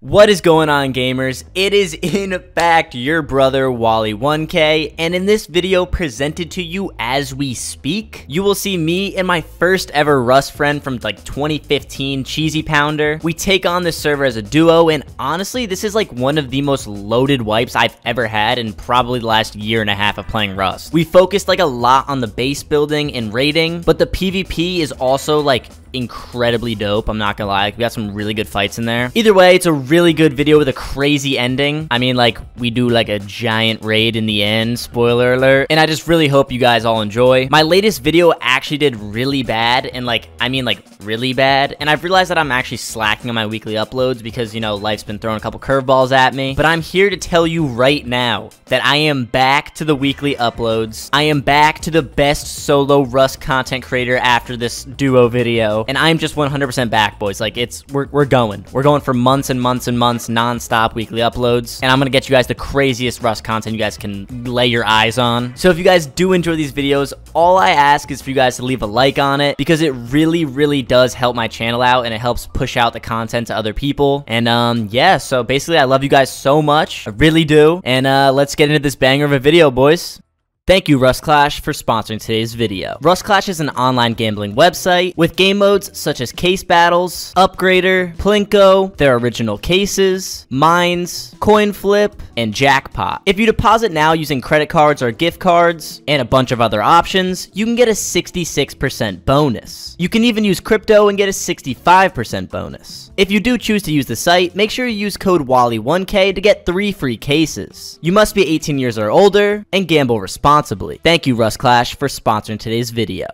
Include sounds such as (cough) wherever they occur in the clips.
What is going on gamers? It is in fact your brother Wally1K and in this video presented to you as we speak, you will see me and my first ever Rust friend from like 2015 Cheesy Pounder. We take on this server as a duo and honestly this is like one of the most loaded wipes I've ever had in probably the last year and a half of playing Rust. We focused like a lot on the base building and raiding, but the PvP is also like incredibly dope. I'm not gonna lie. We got some really good fights in there. Either way, it's a really good video with a crazy ending. I mean, like, we do like a giant raid in the end, spoiler alert. And I just really hope you guys all enjoy. My latest video actually did really bad, and like, I mean like really bad. And I've realized that I'm actually slacking on my weekly uploads because, you know, life's been throwing a couple curveballs at me. But I'm here to tell you right now that I am back to the weekly uploads. I am back to the best solo Rust content creator after this duo video and I'm just 100% back, boys. Like, it's, we're, we're going. We're going for months and months and months, non-stop weekly uploads, and I'm gonna get you guys the craziest Rust content you guys can lay your eyes on. So if you guys do enjoy these videos, all I ask is for you guys to leave a like on it, because it really, really does help my channel out, and it helps push out the content to other people. And, um, yeah, so basically, I love you guys so much. I really do. And, uh, let's get into this banger of a video, boys. Thank you Rust Clash for sponsoring today's video. Rust Clash is an online gambling website with game modes such as Case Battles, Upgrader, Plinko, their original cases, Mines, Coin Flip, and Jackpot. If you deposit now using credit cards or gift cards, and a bunch of other options, you can get a 66% bonus. You can even use crypto and get a 65% bonus. If you do choose to use the site, make sure you use code WALLY1K to get 3 free cases. You must be 18 years or older, and gamble responsibly. Thank you, Rust Clash, for sponsoring today's video.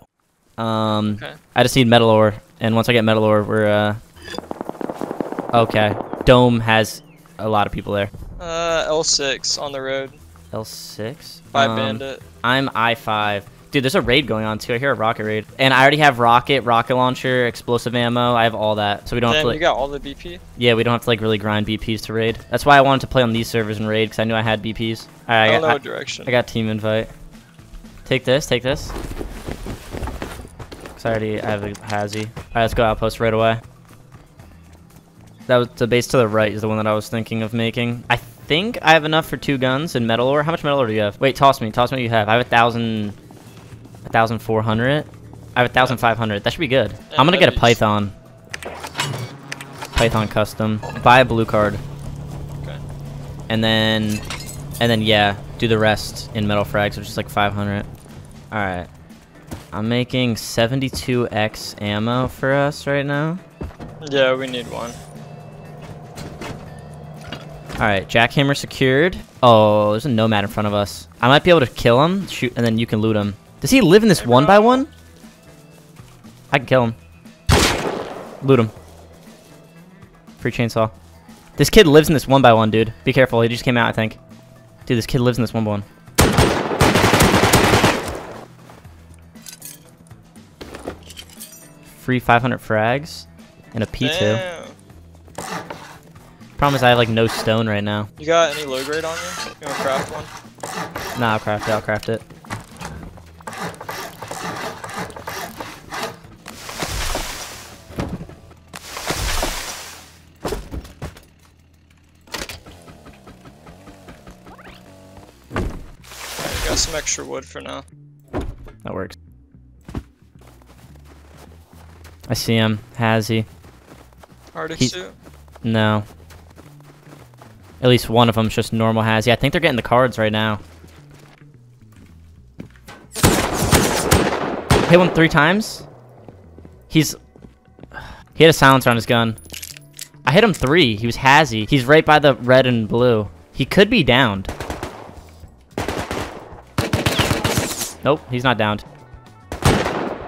Um, okay. I just need metal ore, and once I get metal ore, we're, uh... Okay. Dome has a lot of people there. Uh, L6 on the road. L6? Five um, bandit. I'm I5. Dude, there's a raid going on too. I hear a rocket raid. And I already have rocket, rocket launcher, explosive ammo. I have all that. So we don't Damn, have to like, you got all the BP? Yeah, we don't have to like really grind BPs to raid. That's why I wanted to play on these servers and raid because I knew I had BPs. All right, I, I don't know I, direction. I got team invite. Take this, take this. Cause I already have a hazy. Alright, let's go outpost right away. That was the base to the right is the one that I was thinking of making. I think I have enough for two guns and metal ore. How much metal ore do you have? Wait, toss me. Toss me what you have. I have a thousand, a thousand four hundred. I have a thousand five hundred. That should be good. Yeah, I'm gonna get a python. Python custom. Buy a blue card. Okay. And then, and then yeah, do the rest in metal frags, which is like 500. Alright. I'm making 72x ammo for us right now. Yeah, we need one. Alright, jackhammer secured. Oh, there's a nomad in front of us. I might be able to kill him, shoot, and then you can loot him. Does he live in this one by one? I can kill him. Loot him. Free chainsaw. This kid lives in this one by one, dude. Be careful, he just came out, I think. Dude, this kid lives in this one by one. Free 500 frags and a P2. Damn. Problem is I have like no stone right now. You got any low grade on you? You wanna craft one? Nah, I'll craft it, I'll craft it. got some extra wood for now. That works. I see him. Has he? Arctic he suit? No. At least one of them's just normal has. Yeah, I think they're getting the cards right now. Hit one three times. He's... He had a silencer on his gun. I hit him three. He was hazy. He's right by the red and blue. He could be downed. Nope, he's not downed.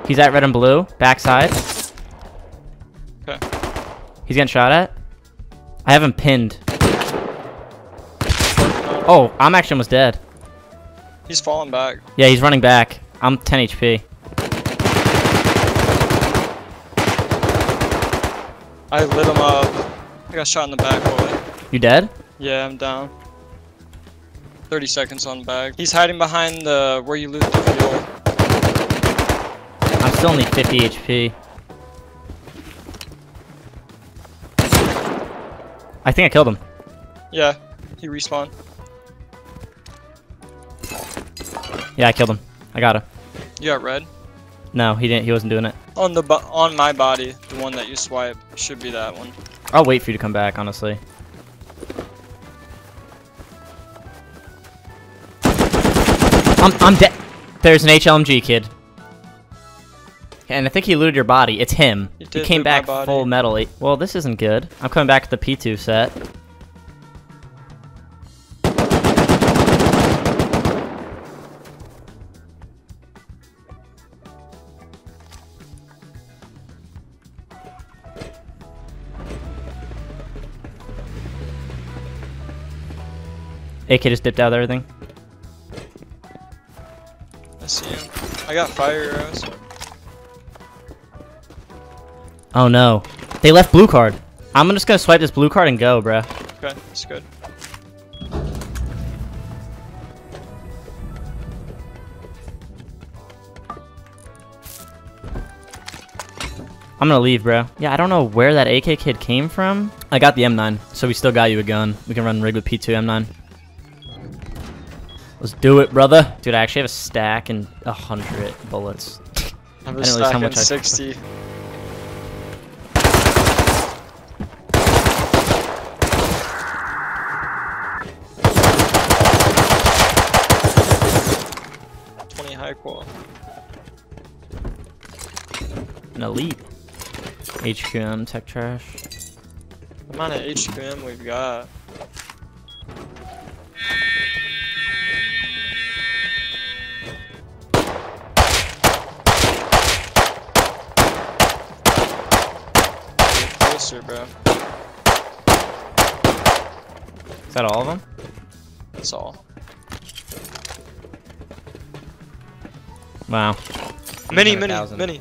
He's at red and blue. Backside. Okay. He's getting shot at. I have him pinned. Oh, I'm actually almost dead. He's falling back. Yeah, he's running back. I'm 10 HP. I lit him up. I got shot in the back, boy. You dead? Yeah, I'm down. 30 seconds on bag. He's hiding behind the where you loot the fuel. I'm still only 50 HP. I think I killed him. Yeah, he respawned. Yeah, I killed him. I got him. You got red. No, he didn't. He wasn't doing it. On the on my body, the one that you swipe should be that one. I'll wait for you to come back, honestly. I'm, I'm dead. There's an HLMG kid. And I think he looted your body. It's him. He He, came back full metal. Well, this isn't good. I'm coming back to the P2 set. AK just dipped out of everything. I see him. I got fire arrows. Oh no. They left blue card. I'm just gonna swipe this blue card and go, bruh. Okay, that's good. I'm gonna leave, bro. Yeah, I don't know where that AK kid came from. I got the M9, so we still got you a gun. We can run rig with P2 M9. Let's do it, brother. Dude, I actually have a stack and a hundred bullets. I have a how stack in much I- 60. Twenty high qual. An elite. HQM, tech trash. The amount of HQM we've got. That all of them? That's all. Wow. Mini, mini, 100,000. mini.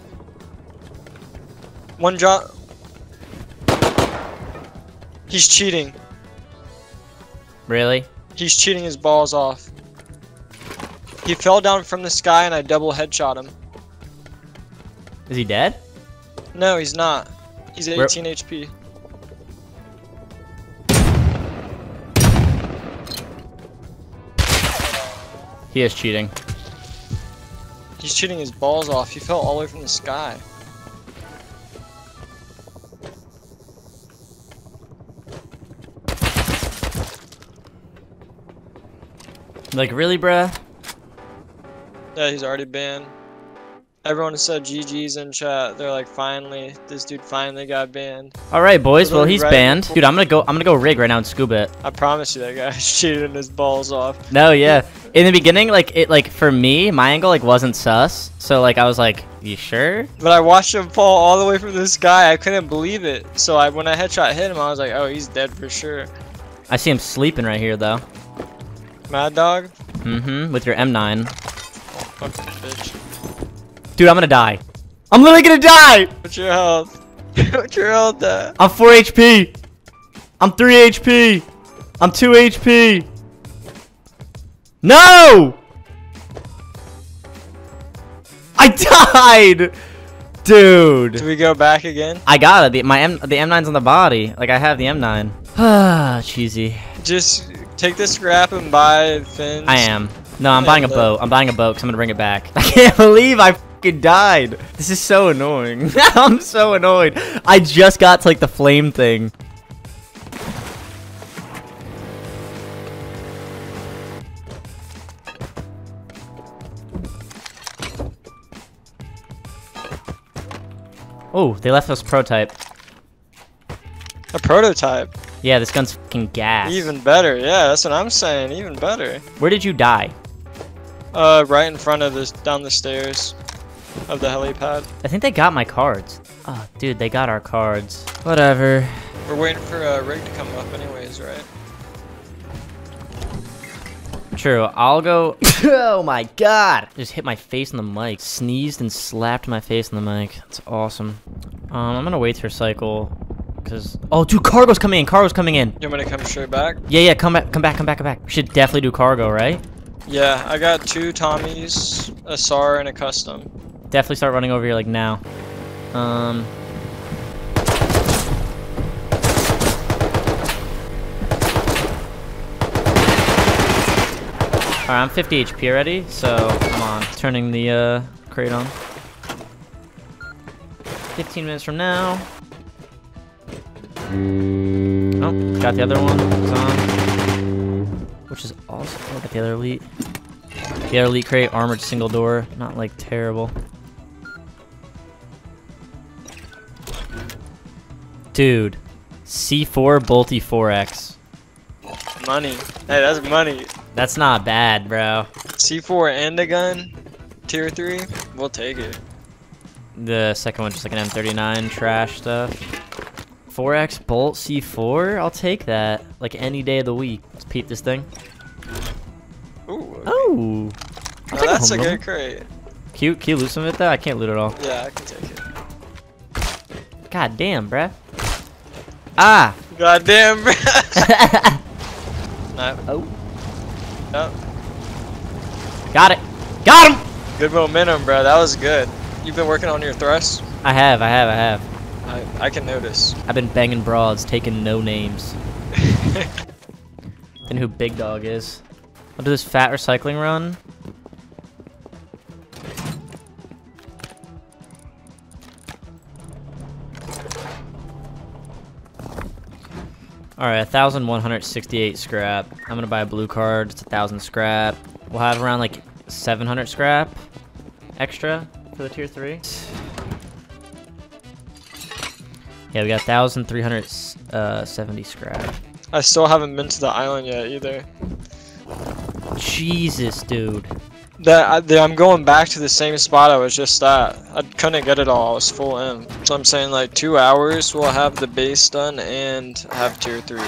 One drop. He's cheating. Really? He's cheating his balls off. He fell down from the sky and I double headshot him. Is he dead? No, he's not. He's Where- 18 HP. He is cheating. He's cheating his balls off. He fell all the way from the sky. Like, really, bruh? Yeah, he's already banned. Everyone has said GG's in chat. They're like, finally, this dude finally got banned. All right, boys. Well, he's right banned. Dude, I'm gonna go. I'm gonna go rig right now and scuba it. I promise you, that guy's (laughs) cheating his balls off. No, yeah. In the beginning, like it, like for me, my angle like wasn't sus. So like I was like, you sure? But I watched him fall all the way from the sky. I couldn't believe it. So I, when I headshot hit him, I was like, oh, he's dead for sure. I see him sleeping right here though. Mad dog. Mm-hmm. With your M9. Fucking bitch. Dude, I'm gonna die. I'm literally gonna die. What's your health? (laughs) What's your health at? I'm 4 HP. I'm 3 HP. I'm 2 HP. No! I died! Dude. Do we go back again? I got it. The, my M, the M9's on the body. Like, I have the M9. Ah, (sighs) cheesy. Just take the scrap and buy fins. I am. No, I'm buying a boat. I'm buying a boat because I'm going to bring it back. (laughs) I can't believe I fucking died. This is so annoying. (laughs) I'm so annoyed. I just got to, like, the flame thing. Oh, they left us prototype. A prototype. Yeah, this gun's fucking gas. Even better. Yeah, that's what I'm saying. Even better. Where did you die? Uh, right in front of this, down the stairs of the helipad. I think they got my cards. Oh, dude, they got our cards. Whatever. We're waiting for a rig to come up anyways, right? True. I'll go. (coughs) oh my god! Just hit my face on the mic. Sneezed and slapped my face on the mic. That's awesome. Um, I'm gonna wait for cycle. Cause oh, dude, cargo's coming in. Cargo's coming in. You want me to come straight back? Yeah, yeah. Come back. Come back. Come back. Come back. We should definitely do cargo, right? Yeah, I got two Tommies, a SAR, and a custom. Definitely start running over here like now. Um. Alright, I'm 50 HP already, so come on. Turning the uh, crate on. 15 minutes from now. Oh, got the other one. It's on. Which is awesome. The other elite. The other elite crate, armored single door. Not like terrible. Dude, C4 Bolty 4X. Money. Hey, that's money. That's not bad, bro. C4 and a gun, tier three. We'll take it. The second one just like an M39 trash stuff. 4X Bolt C4? I'll take that. Like any day of the week. Let's peep this thing. Ooh. Oh! I'll Oh, that's a good crate. Cute, cute loot some of it though? I can't loot it all. Yeah, I can take it. God damn, bruh. Ah! Goddamn, bro. (laughs) (laughs) nah, oh. Got it! Got him! Good momentum, bro. That was good. You've been working on your thrusts. I have, I have, I have. I I can notice. I've been banging broads, taking no names. (laughs) then who Big Dog is. I'll do this fat recycling run. Alright, 1,168 scrap. I'm gonna buy a blue card, it's a 1,000 scrap. We'll have around like 700 scrap extra for the tier 3. Yeah, we got 1,370 uh, scrap. I still haven't been to the island yet either. Jesus, dude. That I, the, I'm going back to the same spot I was just at. I couldn't get it all. I was full in. So I'm saying like two hours we'll have the base done and have tier three.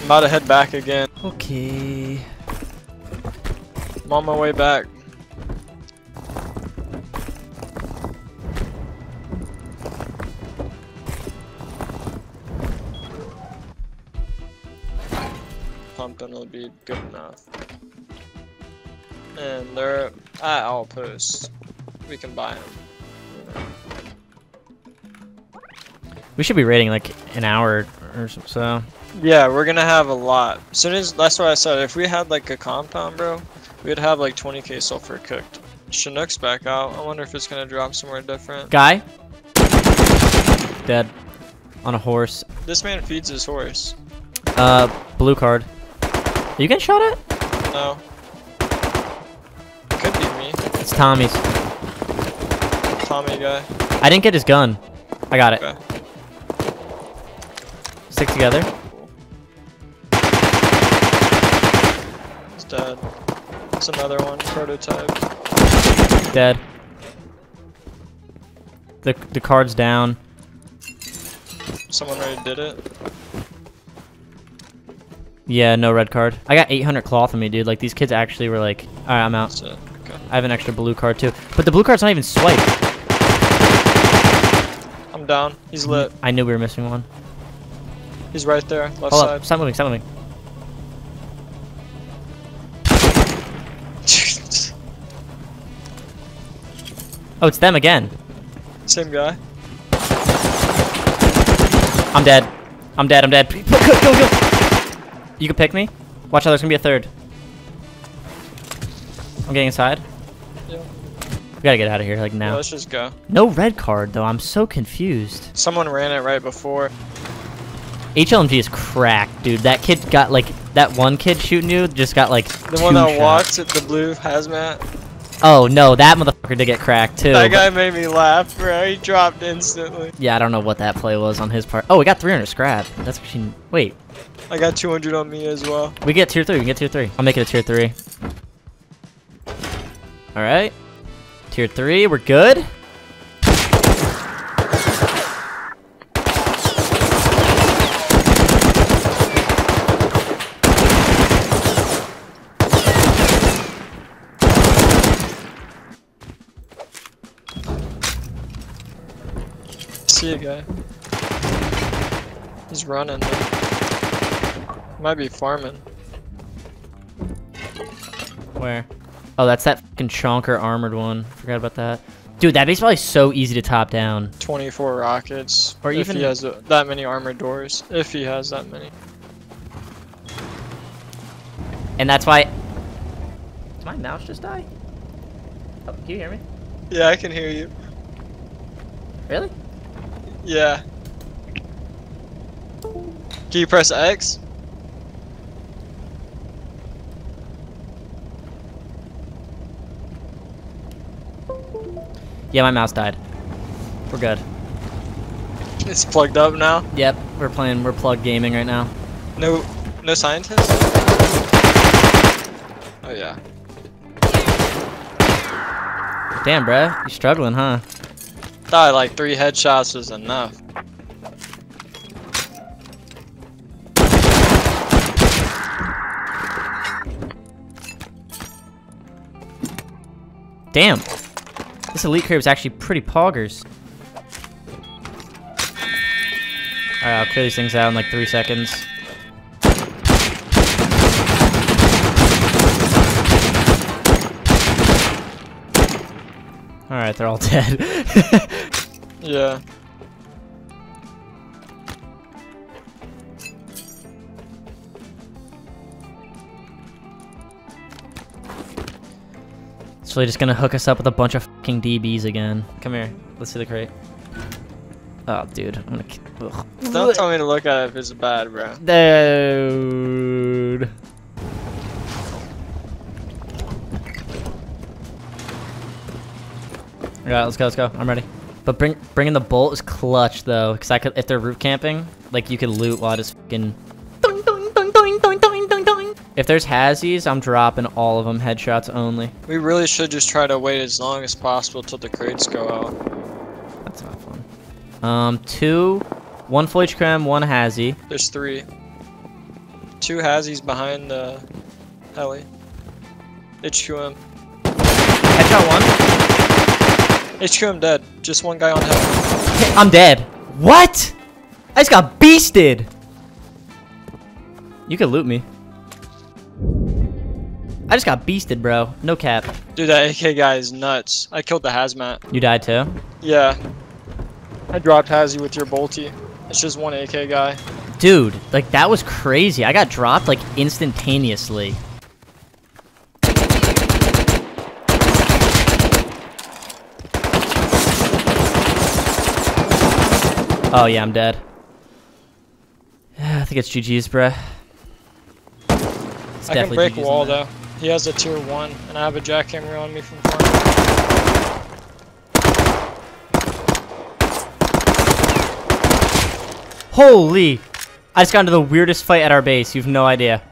I'm about to head back again. Okay. I'm on my way back. Pumping will be good enough. And they're at Outpost. We can buy them. We should be rating like an hour or so- so. Yeah, we're gonna have a lot. As soon as that's what I said. If we had like a compound, bro, we'd have like 20k sulfur cooked. Chinook's back out. I wonder if it's gonna drop somewhere different. Guy. Dead. On a horse. This man feeds his horse. Uh, blue card. You getting shot at? No. Could be me. It's Tommy's. Tommy guy. I didn't get his gun. I got it. Okay. Stick together. He's dead. It's another one. Prototype. Dead. The the card's down. Someone already did it. Yeah, no red card. I got 800 cloth on me, dude. Like these kids actually were like, all right, I'm out. Okay. I have an extra blue card too, but the blue card's not even swiped. I'm down. He's mm-hmm. lit. I knew we were missing one. He's right there. Left Hold side. up, stop moving, stop moving. (laughs) Oh, it's them again. Same guy. I'm dead. I'm dead. I'm dead. Go, go, go. You can pick me. Watch out. There's gonna be a third. I'm getting inside. Yeah. We gotta get out of here like Yeah, now. let's just go. No red card though. I'm so confused. Someone ran it right before. HLMG is cracked, dude. That kid got like that one kid shooting you just got like The one that shots. walked at the blue hazmat. Oh no, that motherfucker did get cracked too. That guy made me laugh, bro. He dropped instantly. Yeah, I don't know what that play was on his part. Oh, we got 300 scrap. That's what she. Wait, I got 200 on me as well. we get tier three. We can get tier three. I'll make it a tier three. All right, tier three. We're good. See a guy. He's running. Might be farming. Where? Oh, that's that fucking chonker armored one. Forgot about that. Dude, that base probably so easy to top down. 24 rockets. Or even... if even- he has uh, that many armored doors. If he has that many. And that's why... Did my mouse just die? Oh, can you hear me? Yeah, I can hear you. Really? Yeah. Can you press X? Yeah, my mouse died. We're good. It's plugged up now. Yep, we're playing, we're plugged gaming right now. No, no scientists. Oh yeah. Damn, bruh. you're struggling, huh? Thought like three headshots was enough. Damn. This elite crib is actually pretty poggers. Alright, I'll clear these things out in like three seconds. Alright, they're all (laughs) dead. Yeah. Really just gonna hook us up with a bunch of fucking DBs again. Come here. Let's see the crate. Oh, dude. I'm gonna... ugh. Don't tell me to look at it if it's bad, bro. Dude. Yeah, let's go, let's go. I'm ready. But bring bringing the bolt is clutch though, because I could if they're roof camping, like you could loot while I just fucking. If there's Hazzies, I'm dropping all of them headshots only. We really should just try to wait as long as possible till the crates go out. That's not fun. Um, two, one full HQM, one Hazzy. There's three. Two Hazzies behind the heli. HQM. Headshot one. HQM dead. Just one guy on heli. I'm dead. What? I just got beasted. You could loot me. I just got beasted, bro. No cap. Dude, that AK guy is nuts. I killed the hazmat. You died too? Yeah. I dropped Hazzy with your bolty. It's just one AK guy. Dude, like that was crazy. I got dropped like instantaneously. Oh yeah, I'm dead. (sighs) I think it's GG's, bruh. It's I can break on wall though. He has a tier one, and I have a jackhammer on me from front. Holy! I just got into the weirdest fight at our base. You've no idea.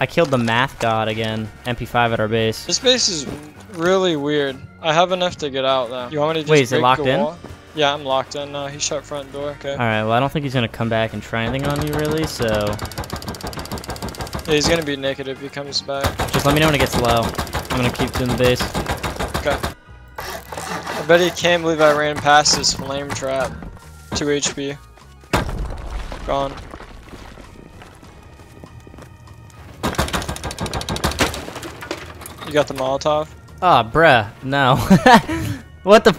I killed the math god again. MP5 at our base. This base is really weird. I have enough to get out though. You want me to just Wait, is it locked in? wall? Yeah, I'm locked in now. He shut front door. Okay. Alright, well I don't think he's gonna come back and try anything on you really, so Yeah, he's gonna be naked if he comes back. just let me know when it gets low. I'm gonna keep doing the base. Okay. I bet he can't believe I ran past this flame trap. 2 HP. Gone. You got the Molotov? Ah, bruh, no. (laughs) what the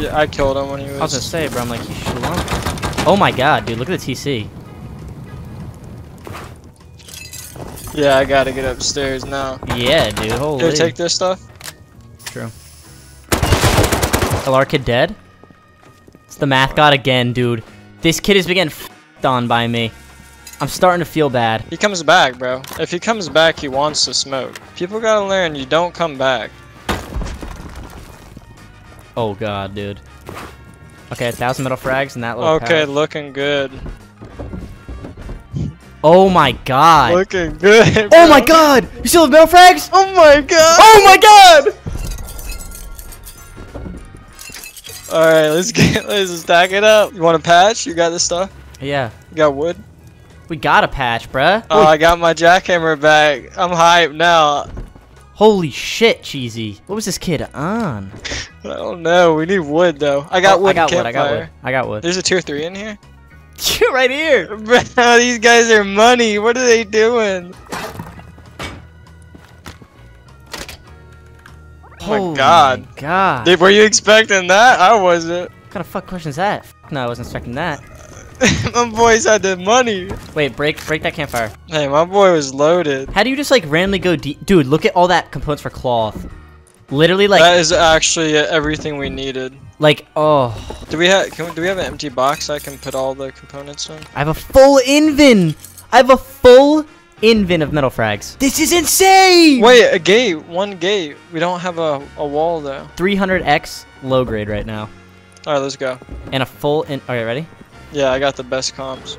Yeah, I killed him when he was. I was gonna say, bro, I'm like, you shlunk. Oh my god, dude, look at the TC. Yeah, I gotta get upstairs now. Yeah, dude, holy. Here, take this stuff. True. LR kid dead? It's the math god again, dude. This kid is getting f***ed on by me. I'm starting to feel bad. He comes back, bro. If he comes back, he wants to smoke. People gotta learn you don't come back. Oh god, dude. Okay, a thousand metal frags and that little Okay, pouch. looking good. Oh my god. Looking good. (laughs) oh my god! You still have metal frags? Oh my god! Oh my god! Alright, let's (laughs) get let's stack it up. You want a patch? You got this stuff? Yeah. You got wood? We got a patch, bruh. Oh, I got my jackhammer back. I'm hyped now. Holy shit, Cheesy. What was this kid on? I don't know. We need wood though. I got Oh, wood. I got wood, I got wood. I got wood. There's a tier three in here. (laughs) (laughs) right here. Bro, these guys are money. What are they doing? Oh my god. God. Dave, were you expecting that? I wasn't. What kind of fuck question is that? No, I wasn't expecting that. (laughs) my boys had the money. Wait, break break that campfire. Hey, my boy was loaded. How do you just like randomly go deep? Dude, look at all that components for cloth. Literally like that is actually uh, everything we needed. like oh, Do we have? Can we, do we have an empty box I can put all the components in? I have a full invin. I have a full invin of metal frags. This is insane. Wait, a gate. One gate. We don't have a, a wall though. 300x low grade right now, All right, let's go. and a full in. Okay, ready? Yeah, I got the best comps.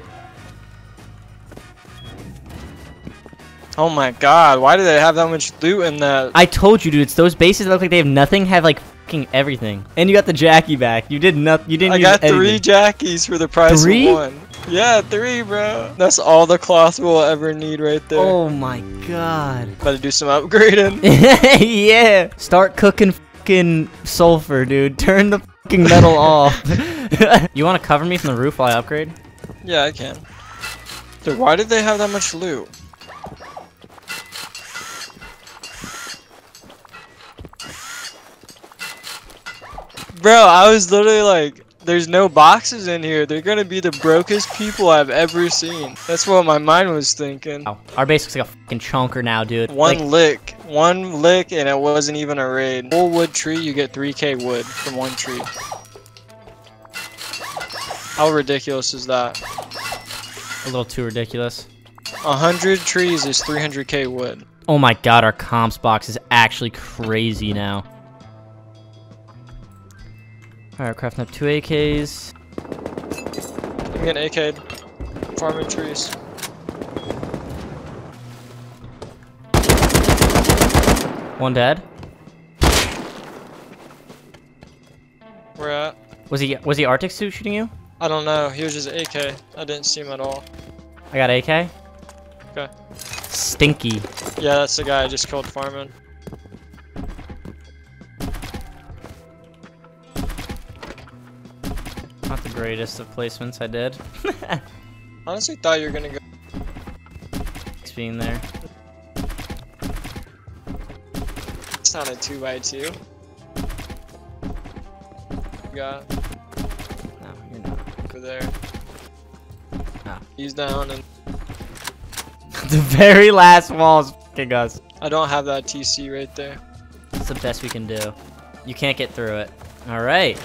Oh my god, why do they have that much loot in that? I told you, dude. It's those bases that look like they have nothing. Have like fucking everything. And you got the Jackie back. You did nothing. You didn't. I got three jackies for the price Three? of one. Yeah, three, bro. That's all the cloth we'll ever need right there. Oh my god. To do some upgrading. (laughs) yeah. Start cooking fucking sulfur, dude. Turn the fucking metal off. (laughs) you want to cover me from the roof while I upgrade? yeah, I can. Dude, why did they have that much loot? Bro, I was literally like, there's no boxes in here. They're gonna be the brokest people I've ever seen. That's what my mind was thinking. Oh, our base looks like a fucking chunker now, dude. One Like, lick, one lick, and it wasn't even a raid. Full wood tree, you get 3k wood from one tree. How ridiculous is that? a little too ridiculous. 100 trees is 300k wood. Oh my god, our comps box is actually crazy now. Alright, crafting up two AKs. I'm getting AK'd. Farming trees. One dead. Where at? Was he was he Arctic suit shooting you? I don't know. He was just AK. I didn't see him at all. I got AK. Okay. Stinky. Yeah, that's the guy I just killed farming. Greatest of placements I did. (laughs) Honestly, thought you were gonna go. It's being there. It's not a 2x2. Got No, you're not. over there. Ah. He's down, and (laughs) the very last wall is fucking us. I don't have that TC right there. It's the best we can do. You can't get through it. Alright.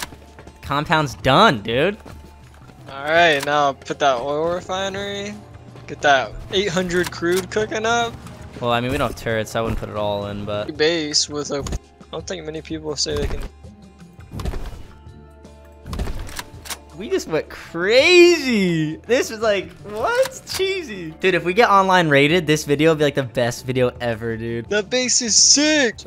Compound's done, dude. Alright, now put that oil refinery. Get that 800 crude cooking up. Well, I mean, we don't have turrets, so I wouldn't put it all in, but... Base with a. I don't think many people say they can. We just went crazy. This was like, what? Cheesy. Dude, if we get online rated, this video will be like the best video ever, dude. That base is sick!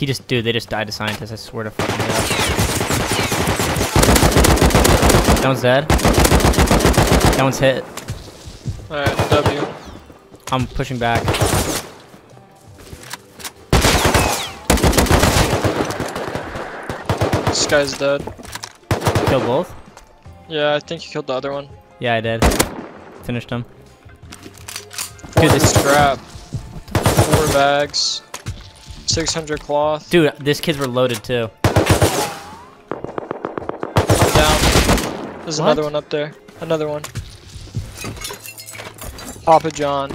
He just, dude, they just died to scientists, I swear to fucking God. That one's dead. That one's hit. Alright, W. I'm pushing back. This guy's dead. Killed both? Yeah, I think he killed the other one. Yeah, I did. Finished him. Dude, this- scrap. Four bags. 600 cloth. Dude, these kids were loaded too. I'm down. There's another one up there. Another one. Papa John.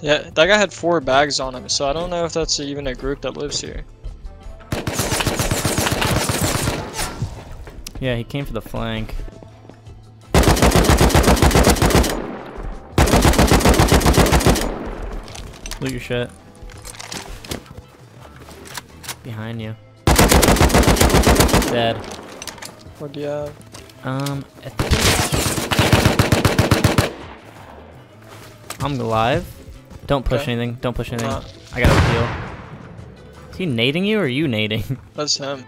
Yeah, that guy had four bags on him, so I don't know if that's even a group that lives here. Yeah, he came for the flank. Loot your shit. Behind you. Dead. What do you have? Um, I think- I'm alive. Don't push Okay. anything. Don't push anything. Uh. I got a heal. Is he nading you or are you nading? (laughs) That's him.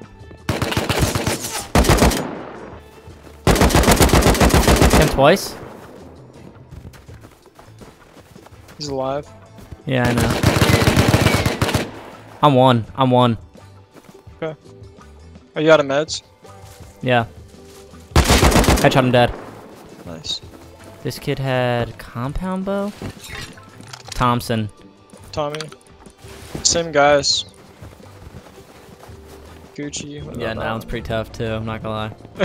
him twice. He's alive. Yeah, I know. I'm one. I'm one. Are oh, you out of meds? Yeah. Headshot him dead. Nice. This kid had compound bow. Thompson. Tommy. Same guys. Gucci. what Yeah, that one's pretty tough too. I'm not gonna lie. (laughs)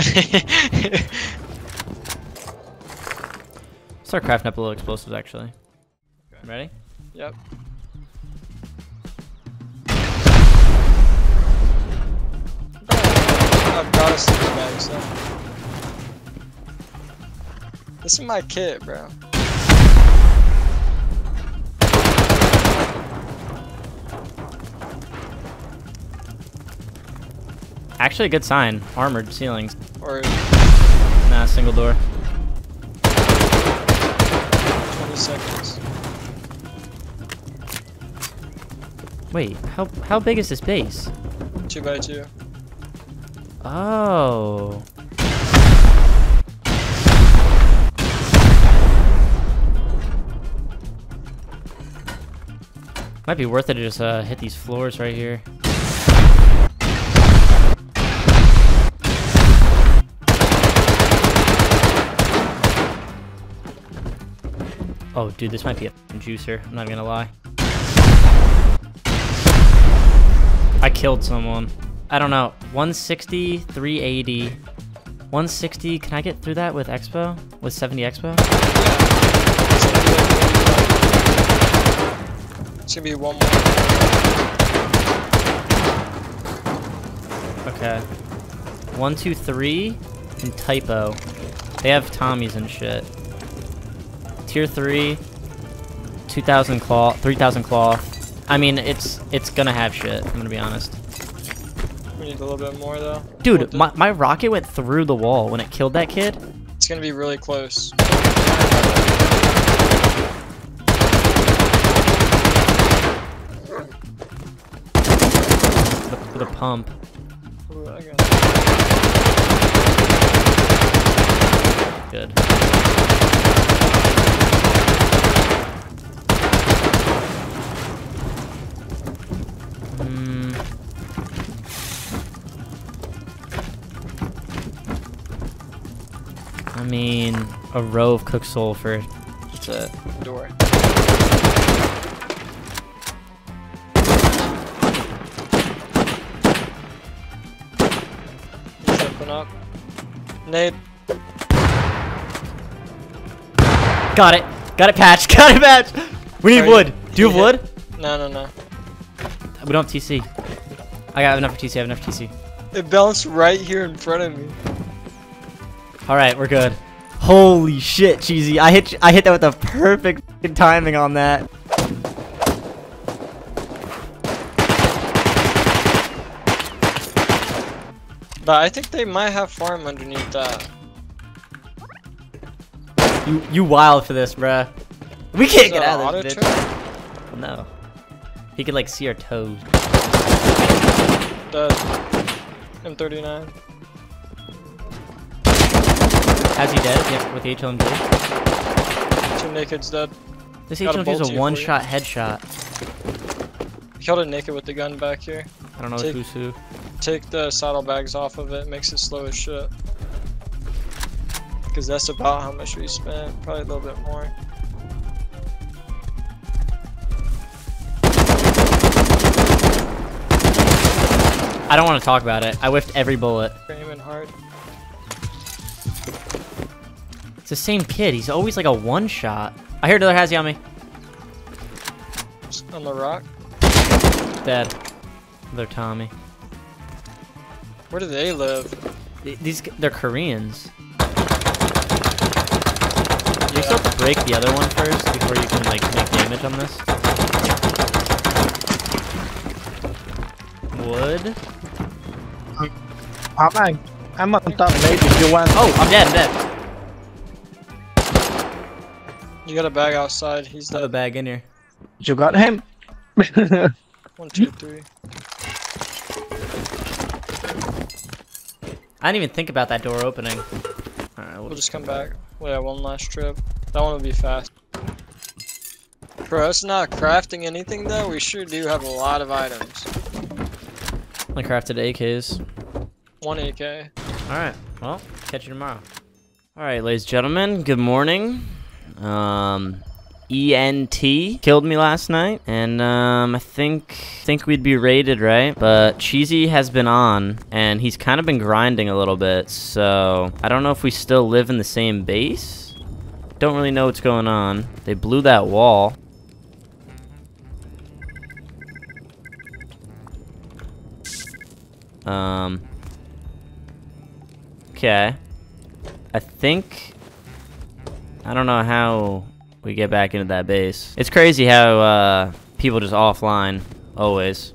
Start crafting up a little explosives actually. Ready? Yep. I've got a bag, so. This is my kit, bro. Actually, a good sign. Armored ceilings. Or Nah, single door. 20 seconds. Wait, how how big is this base? 2 by 2 Oh. Might be worth it to just uh, hit these floors right here. Oh, dude, this might be a juicer. I'm not gonna lie. I killed someone. I don't know. 160, 380. 160, can I get through that with Expo? With 70 Expo? It's gonna be one more. Okay. One, two, three, and typo. They have Tommies and shit. Tier three, 2,000 claw, 3,000 claw. I mean, it's it's gonna have shit. I'm gonna be honest. We need a little bit more though. Dude, my, my rocket went through the wall when it killed that kid. It's gonna be really close. The, the pump. A row of cooked sulfur. That's it. Door. He's open. Nade. Got it. Got it, patch. (laughs) Got it, patch. We need Are you- wood. Do you have wood? No, no, no. We don't have TC. I got enough for TC. I have enough for TC. It bounced right here in front of me. All right, we're good. Holy shit, cheesy! I hit I hit that with the perfect timing on that. But I think they might have farm underneath that. You you wild for this, bruh. We can't get out of this bitch. No. He could like see our toes. Dead. M39. How's he dead yeah, with the HLMG? Two naked's dead. This HLMG is a here for you. one-shot headshot. Killed a naked with the gun back here. I don't know Take- who's who. Take the saddlebags off of it, makes it slow as shit. Because that's about how much we spent, probably a little bit more. I don't want to talk about it. I whiffed every bullet. Aiming hard. It's the same kid. He's always like a one-shot. I hear another Hazy on me. On the rock. Dead. Another Tommy. Where do they live? These they're Koreans. You still have to break the other one first before you can like make damage on this. Wood. Hop anh I'm on top mate if you want Oh, I'm dead. I'm dead. You got a bag outside, he's I have a bag in here. You got him (laughs) One, two, three. I didn't even think about that door opening. All right, We'll we'll just come back. Well, yeah, one last trip. That one will be fast. For us not crafting anything though, we sure do have a lot of items. I crafted AKs. One AK. Alright, well, catch you tomorrow. Alright, ladies and gentlemen, good morning. Um, ENT killed me last night, and um, I think think we'd be raided, right? But Cheesy has been on, and he's kind of been grinding a little bit, so I don't know if we still live in the same base. Don't really know what's going on. They blew that wall. Um. Okay. I think. I don't know how we get back into that base. It's crazy how uh, people just offline always.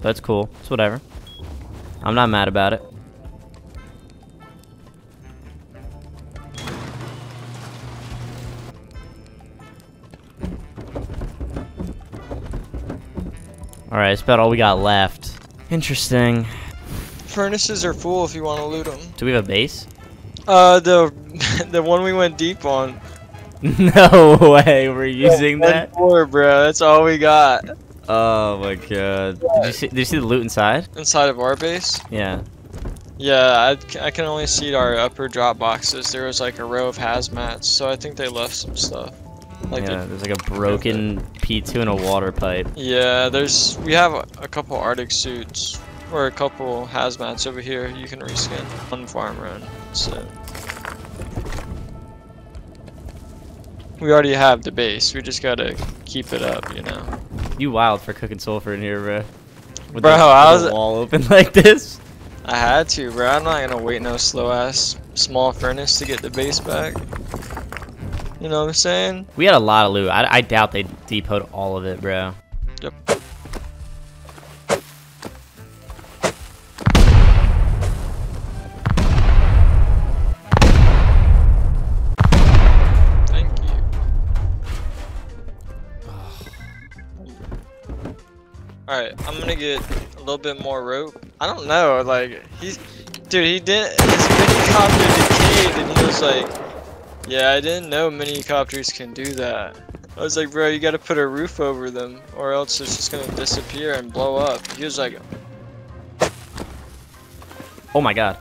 That's cool. It's whatever. I'm not mad about it. Alright, that's about all we got left. Interesting. Furnaces are full if you want to loot them. Do we have a base? Uh, the (laughs) the one we went deep on. (laughs) no way, we're using that? Four, bro. That's all we got Oh my god. Did you see, did you see the loot inside? inside of our base. Yeah. Yeah, I, I can only see our upper drop boxes. There was like a row of hazmats, so I think they left some stuff. Like yeah, they- there's like a broken P2 and a water pipe. yeah, there's we have a, a couple Arctic suits or a couple hazmats over here. You can reskin one farm run. So we already have the base. We just gotta keep it up, you know. You wild for cooking sulfur in here, bro. With Bro, the, I was- wall open (laughs) like this. I had to, bro. I'm not gonna wait no slow ass small furnace to get the base back. You know what I'm saying? We had a lot of loot. I, I doubt they depoted all of it, bro. Yep. Alright, I'm gonna get a little bit more rope. I don't know, like, he's. Dude, he did. His minicopter decayed and he was like, Yeah, I didn't know minicopters can do that. I was like, Bro, you gotta put a roof over them or else it's just gonna disappear and blow up. He was like, Oh my god.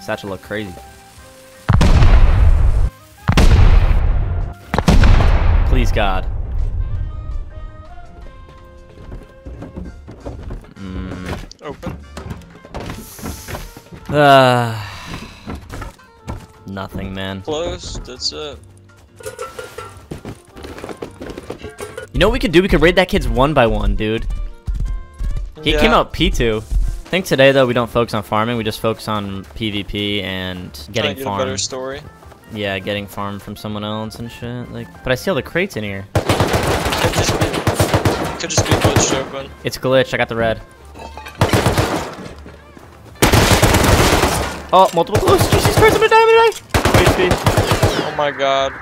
Satchel look crazy. Please God. Mm. Open. Uh, nothing, man. Close. That's it. You know what we could do? We could raid that kid's one by one, dude. He came out P2. I think today, though, we don't focus on farming. We just focus on PvP and getting to get a better story. Yeah, getting farm from someone else and shit. Like, but I see all the crates in here. Could just be, could just be glitched open. It's glitched. I got the red. Oh, multiple close. Jesus Christ, I'm gonna die, I'm gonna die. HP. Oh my god.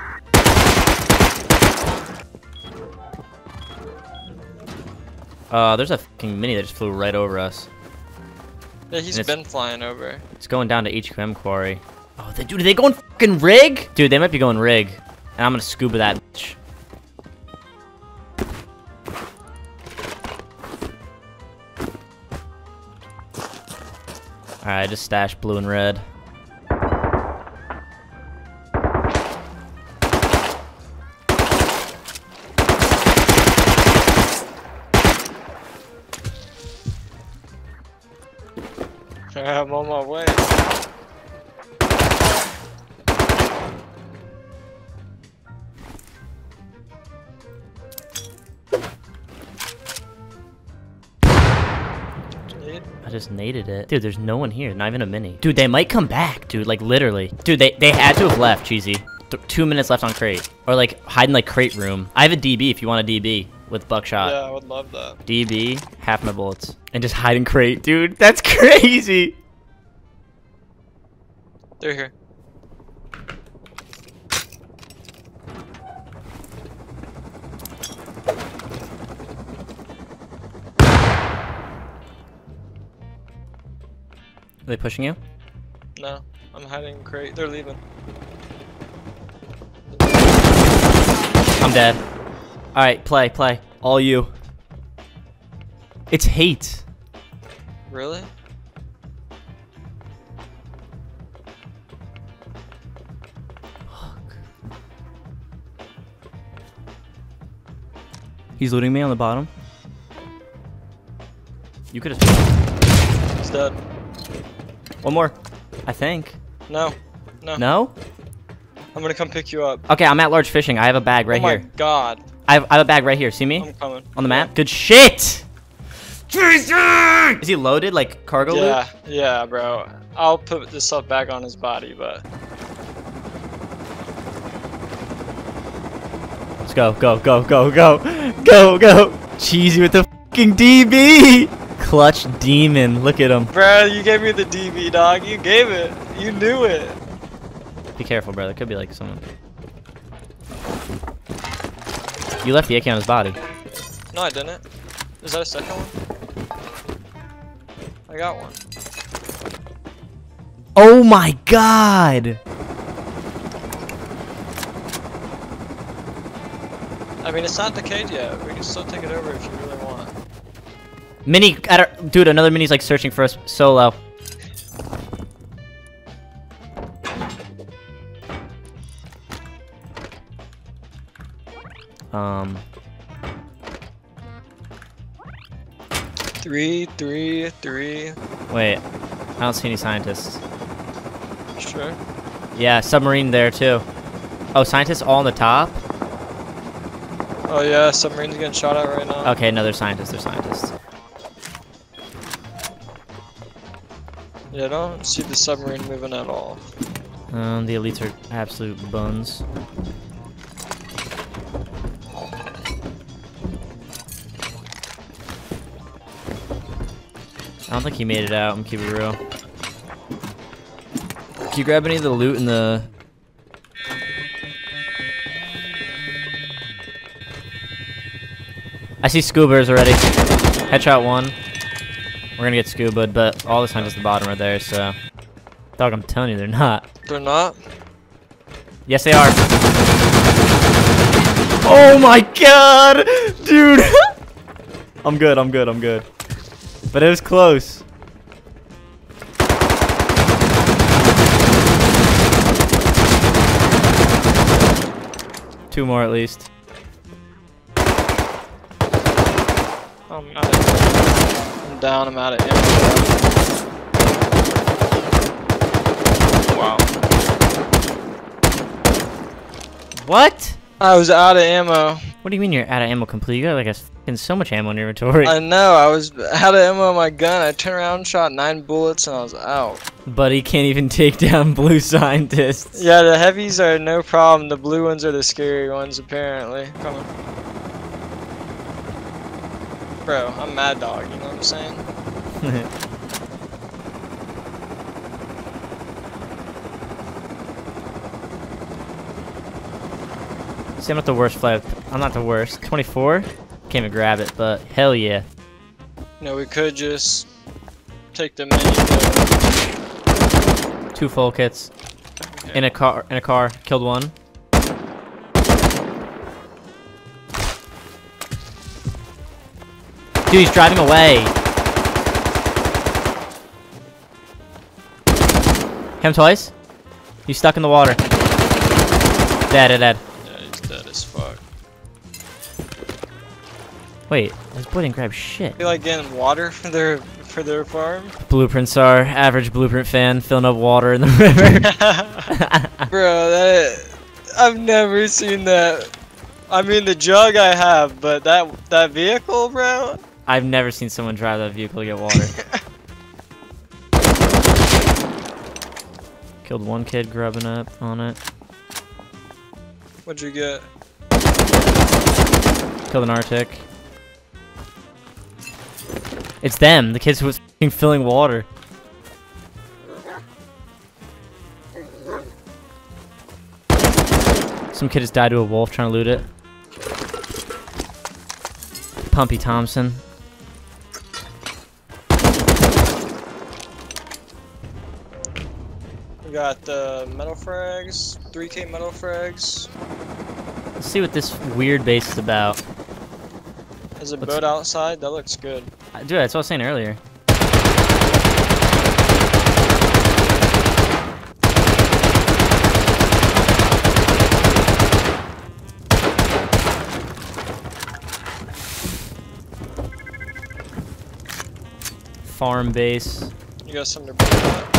Uh, there's a fucking mini that just flew right over us. Yeah, he's been flying over. It's going down to HQM quarry. They, dude, are they going fucking rig? Dude, they might be going rig. And I'm gonna scuba that bitch. Alright, I just stashed blue and red. (laughs) I'm on my way. Naded it. Dude, there's no one here. Not even a mini. Dude, they might come back, dude. Like, literally. Dude, they, they had to have left, Cheesy. Th two minutes left on crate. Or, like, hide in, like, crate room. I have a DB if you want a DB with buckshot. Yeah, I would love that. DB, half my bullets. And just hide in crate, dude. That's (laughs) crazy. They're here. Are they pushing you? No, I'm hiding crate. They're leaving. I'm dead. Alright, play, play. All you. It's hate. Really? Fuck. He's looting me on the bottom. You could have. He's dead. One more. I think. No. No. No? I'm gonna come pick you up. Okay, I'm at large fishing. I have a bag right here. oh my here. god. I have, I have a bag right here. See me? I'm coming. On the map? Good shit! Jason! Is he loaded like cargo loot? Yeah, yeah, bro. I'll put this stuff back on his body, but Let's go, go, go, go, go, go, go. Cheesy with the fucking DB. Clutch demon. Look at him. bro, you gave me the DB, dog. You gave it. You knew it. Be careful, bro. There could be like someone. You left the AK on his body. No, I didn't. Is that a second one? I got one. Oh my god! I mean, it's not decayed yet. We can still take it over if you. Mini, I don't, dude, another mini's like searching for us solo. Um, Three, three, three. wait. I don't see any scientists. Sure. Yeah, submarine there too. Oh, scientists all on the top? Oh yeah, submarine's getting shot at right now. Okay, no, they're scientists, they're scientists. Yeah, I don't see the submarine moving at all. Um, the elites are absolute buns. I don't think he made it out, I'm keeping it real. Can you grab any of the loot in the... I see scubas already. Headshot one. We're gonna get scuba, but all the time at the bottom right there, so... Dog, I'm telling you, they're not. They're not? Yes, they are. Oh my god! Dude! (laughs) I'm good, I'm good, I'm good. But it was close. Two more at least. I'm, out of, I'm down, I'm out of ammo. Wow. What? I was out of ammo. What do you mean you're out of ammo completely? You got like a fucking so much ammo in your inventory. I know, I was out of ammo on my gun. I turned around, shot nine bullets, and I was out. Buddy can't even take down blue scientists. Yeah, the heavies are no problem. The blue ones are the scary ones, apparently. Come on. Bro, I'm Mad Dog, you know what I'm saying? (laughs) See, I'm not the worst flag. I'm not the worst. 24? Can't even grab it, but hell yeah. You know, we could just take the mini. Two full kits. In a car. In a car. Killed one. Dude, he's driving away. Him twice. He's stuck in the water. Dead, dead, dead. Yeah, he's dead as fuck. Wait, this boy didn't grab shit. Feel like getting water for their for their farm. Blueprints are average blueprint fan filling up water in the (laughs) river. (laughs) Bro, that I've never seen that. I mean, the jug I have, but that that vehicle, bro. I've never seen someone drive that vehicle to get water. (laughs) Killed one kid grubbing up on it. What'd you get? Killed an Arctic. It's them, the kids who was filling water. Some kid has died to a wolf trying to loot it. Pumpy Thompson. Got the metal frags, 3k metal frags. Let's see what this weird base is about. There's a Let's- boat outside. That looks good. Uh, Dude, that's what I was saying earlier. Farm base. You got something to bring up?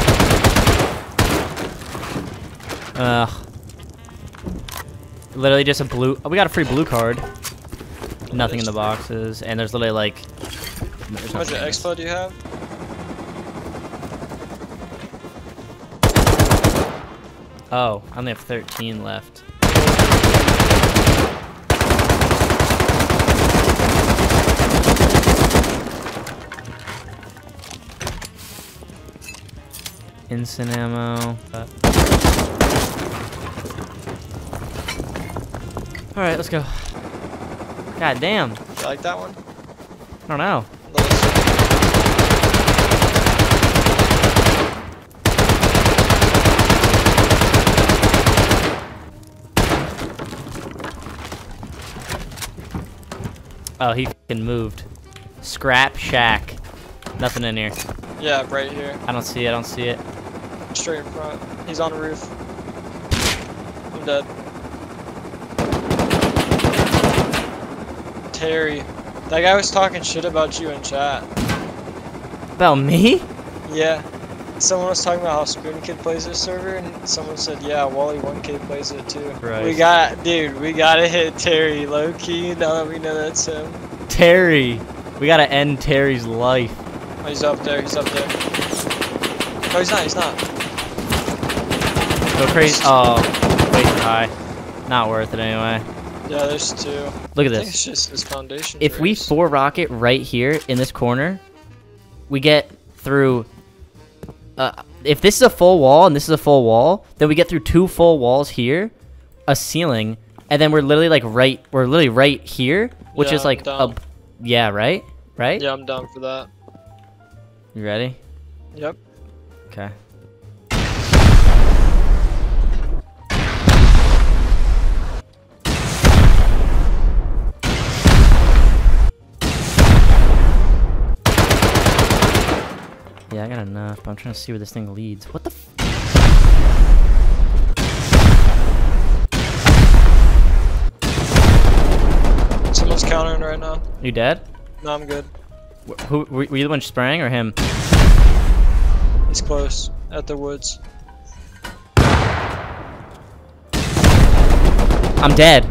Ugh. Literally just a blue. Oh, we got a free blue card. Nothing in the boxes, and there's literally like. there's How much expo do you have? Oh, I only have 13 left. Instant ammo. Uh. Alright, let's go. God damn. You like that one? I don't know. Oh, he fucking moved. Scrap shack. Nothing in here. Yeah, right here. I don't see it. I don't see it. Straight in front. He's on the roof. I'm dead. Terry. That guy was talking shit about you in chat. About me? Yeah. Someone was talking about how Spoon Kid plays this server, and someone said, yeah, Wally 1K plays it too. Right. We got, dude, we gotta hit Terry low key now that we know that's him. Terry. We gotta end Terry's life. Oh, he's up there, he's up there. No, he's not, he's not. Go crazy. Oh, way too high. Not worth it anyway. Yeah, there's two. Look at I think this. it's just his foundation. If we four rocket right here in this corner, we get through. Uh, if this is a full wall and this is a full wall, then we get through two full walls here, a ceiling, and then we're literally like right. We're literally right here, which Yeah, is like a. Yeah, right, right. Yeah, I'm down for that. You ready? Yep. Okay. Yeah, I got enough, but I'm trying to see where this thing leads. What the f- Someone's countering right now. You dead? No, I'm good. Wh- Who, were were you the one spraying or him? He's close. At the woods. I'm dead.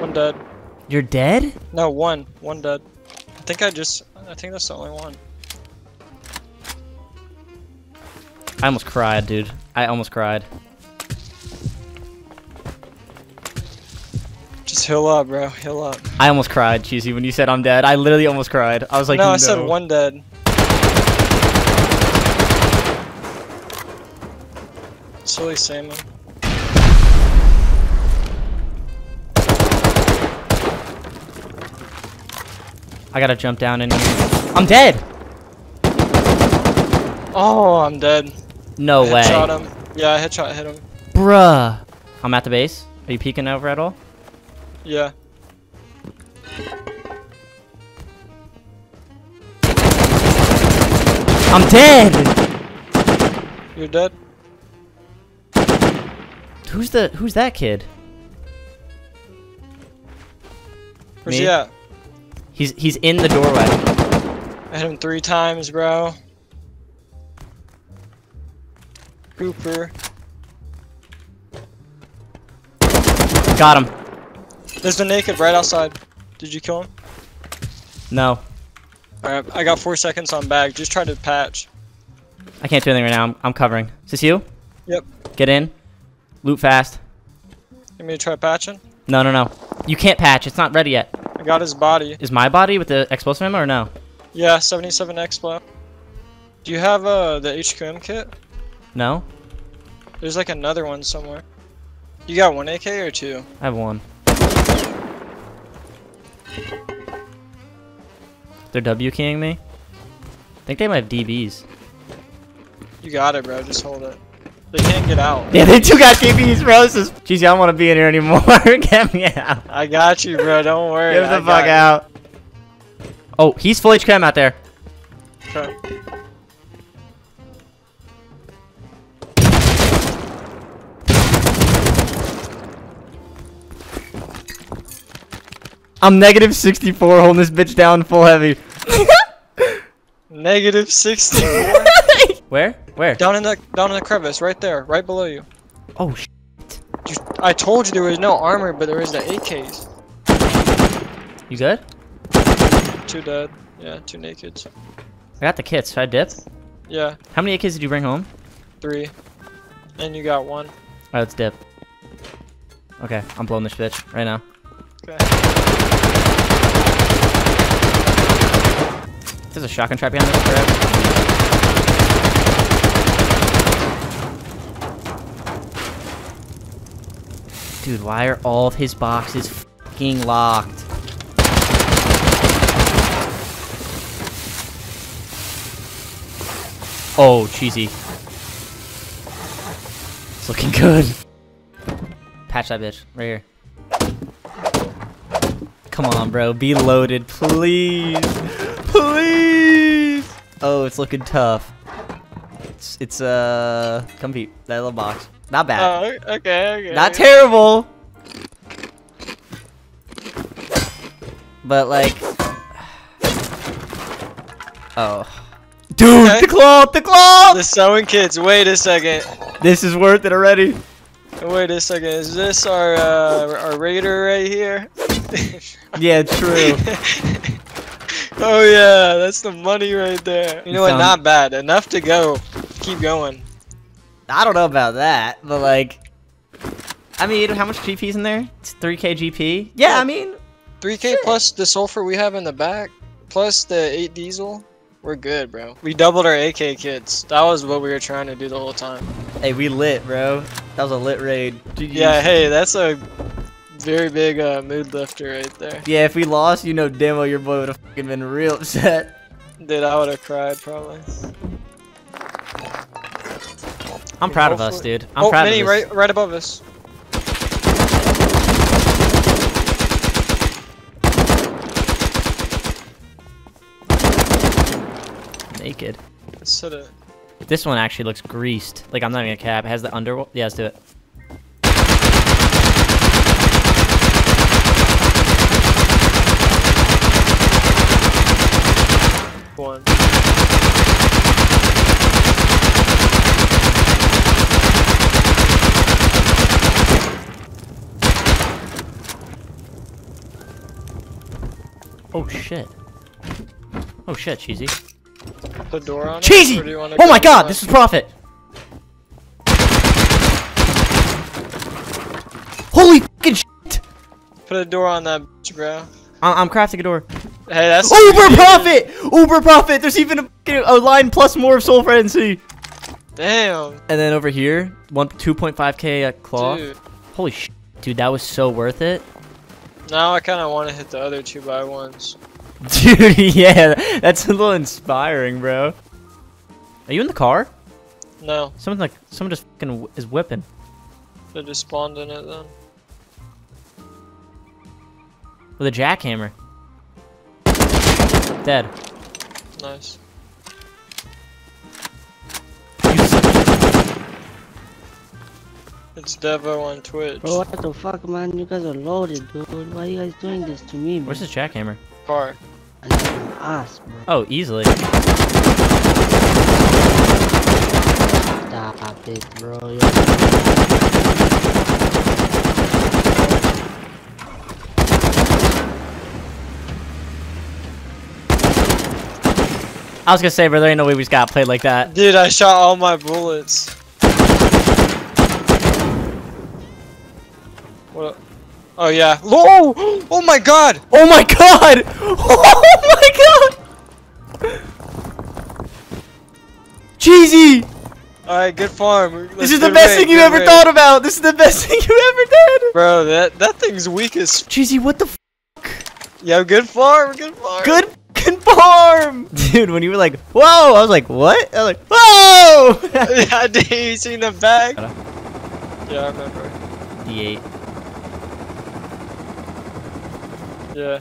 One dead. You're dead? No, one. One dead. I think I just. I think that's the only one. I almost cried, dude. I almost cried. Just heal up, bro. Heal up. I almost cried, Cheesy, when you said I'm dead. I literally almost cried. I was like, no, no. I said one dead. Silly salmon. I gotta jump down in here. I'm dead! Oh, I'm dead. No way. Headshot him. Yeah, I headshot hit him. Bruh. I'm at the base. Are you peeking over at all? Yeah. I'm dead! You're dead? Who's the who's that kid? Where's Me? he at? He's he's in the doorway. I hit him three times, bro. Cooper. Got him. There's the naked right outside. Did you kill him? No. Alright, I got four seconds on bag. Just try to patch. I can't do anything right now. I'm, I'm covering. Is this you? Yep. Get in. Loot fast. You me to try patching? No, no, no. You can't patch. It's not ready yet. I got his body. Is my body with the explosive ammo or no? Yeah, 77 Explo. Do you have uh, the HQM kit? No? There's like another one somewhere. You got one AK or two? I have one. They're W keying me. I think they might have DBs. You got it, bro. Just hold it. They can't get out. Yeah, they two got KPs, bro. This is. Jeez, I don't want to be in here anymore. (laughs) Get me out. I got you, bro. Don't worry. Get the got fuck you. out. Oh, he's full HQM out there. I'm negative 64 holding this bitch down full heavy. (laughs) Negative 60. Where? Where? down in the down in the crevice, right there, right below you. Oh, sh you. I told you there was no armor, but there is the AKs. You good? Two dead. Yeah, two naked. I got the kits. Should I dip? Yeah, How many kids did you bring home? three. And you got one. Alright, let's dip. Okay, I'm blowing this bitch right now. Okay. There's a shotgun trap behind this crap. Dude, why are all of his boxes fucking locked? Oh, cheesy. It's looking good. Patch that bitch, right here. Come on, bro. Be loaded, please. Please. Oh, it's looking tough. It's, it's uh, compete. That little box. Not bad. Oh, okay, okay. Not terrible. But like, oh, dude, Okay. the claw, the claw. The sewing kids. Wait a second. This is worth it already. Wait a second. Is this our uh, our raider right here? (laughs) Yeah, true. (laughs) oh yeah, that's the money right there. You know what? Not bad. Enough to go. Keep going. I don't know about that, but like, I mean, how much GP's in there? It's 3k GP. Yeah, I mean, 3k plus the sulfur we have in the back, plus the 8 diesel. We're good, bro. We doubled our AK kits. That was what we were trying to do the whole time. hey, we lit, bro. That was a lit raid. GG's. Yeah, hey, that's a very big uh, mood lifter right there. Yeah, if we lost, you know, demo, your boy would have been real upset. Dude, I would have cried probably. I'm proud of us, Hopefully- dude. I'm oh, proud mini of this. right, right above us. Naked. Let's hit it. This one actually looks greased. Like, I'm not even gonna cap. It has the under. Yeah, let's do it. One. Oh shit. Oh shit, cheesy. The door on it, Cheesy! or do you wanna Oh my god, this is profit. Holy fucking shit! Put a door on that bitch, bro. I- I'm crafting a door. Hey, that's Uber (laughs) profit! Uber profit! There's even a, a line plus more of soul frenzy. Damn, And then over here, one 2.5k uh, claw. dude. Holy shit, dude, that was so worth it. Now I kind of want to hit the other two by ones. (laughs) Dude, yeah, that's a little inspiring, bro. Are you in the car? No, Someone like someone just fucking is whipping. they just spawned in it then. with a jackhammer. Dead. Nice. It's Devo on Twitch. Bro, what the fuck, man? You guys are loaded, dude. Why are you guys doing this to me, man? Where's his jackhammer? Car. I need an ass, bro. Oh, easily. Stop it, bro. You're... I was gonna say, bro, there ain't no way we just got played like that. Dude, I shot all my bullets. What? Oh yeah. Whoa! Oh, (gasps) oh my god! Oh my god! (laughs) Oh my god! Cheesy! Alright, good farm. This is the best thing you ever thought about! This is the best (laughs) thing you ever did! Bro, that that thing's weak as Cheesy, what the f- Yeah, good farm, good farm. good fucking farm! (laughs) Dude, when you were like, whoa, I was like, what? I was like, whoa! yeah, dude, you seen the bag? Yeah, I remember. D8. Yeah.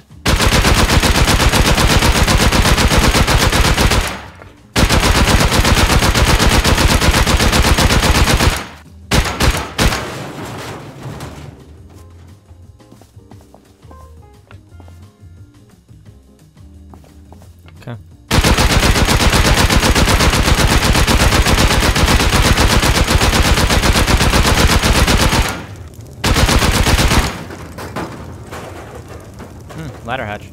Ladder hatch.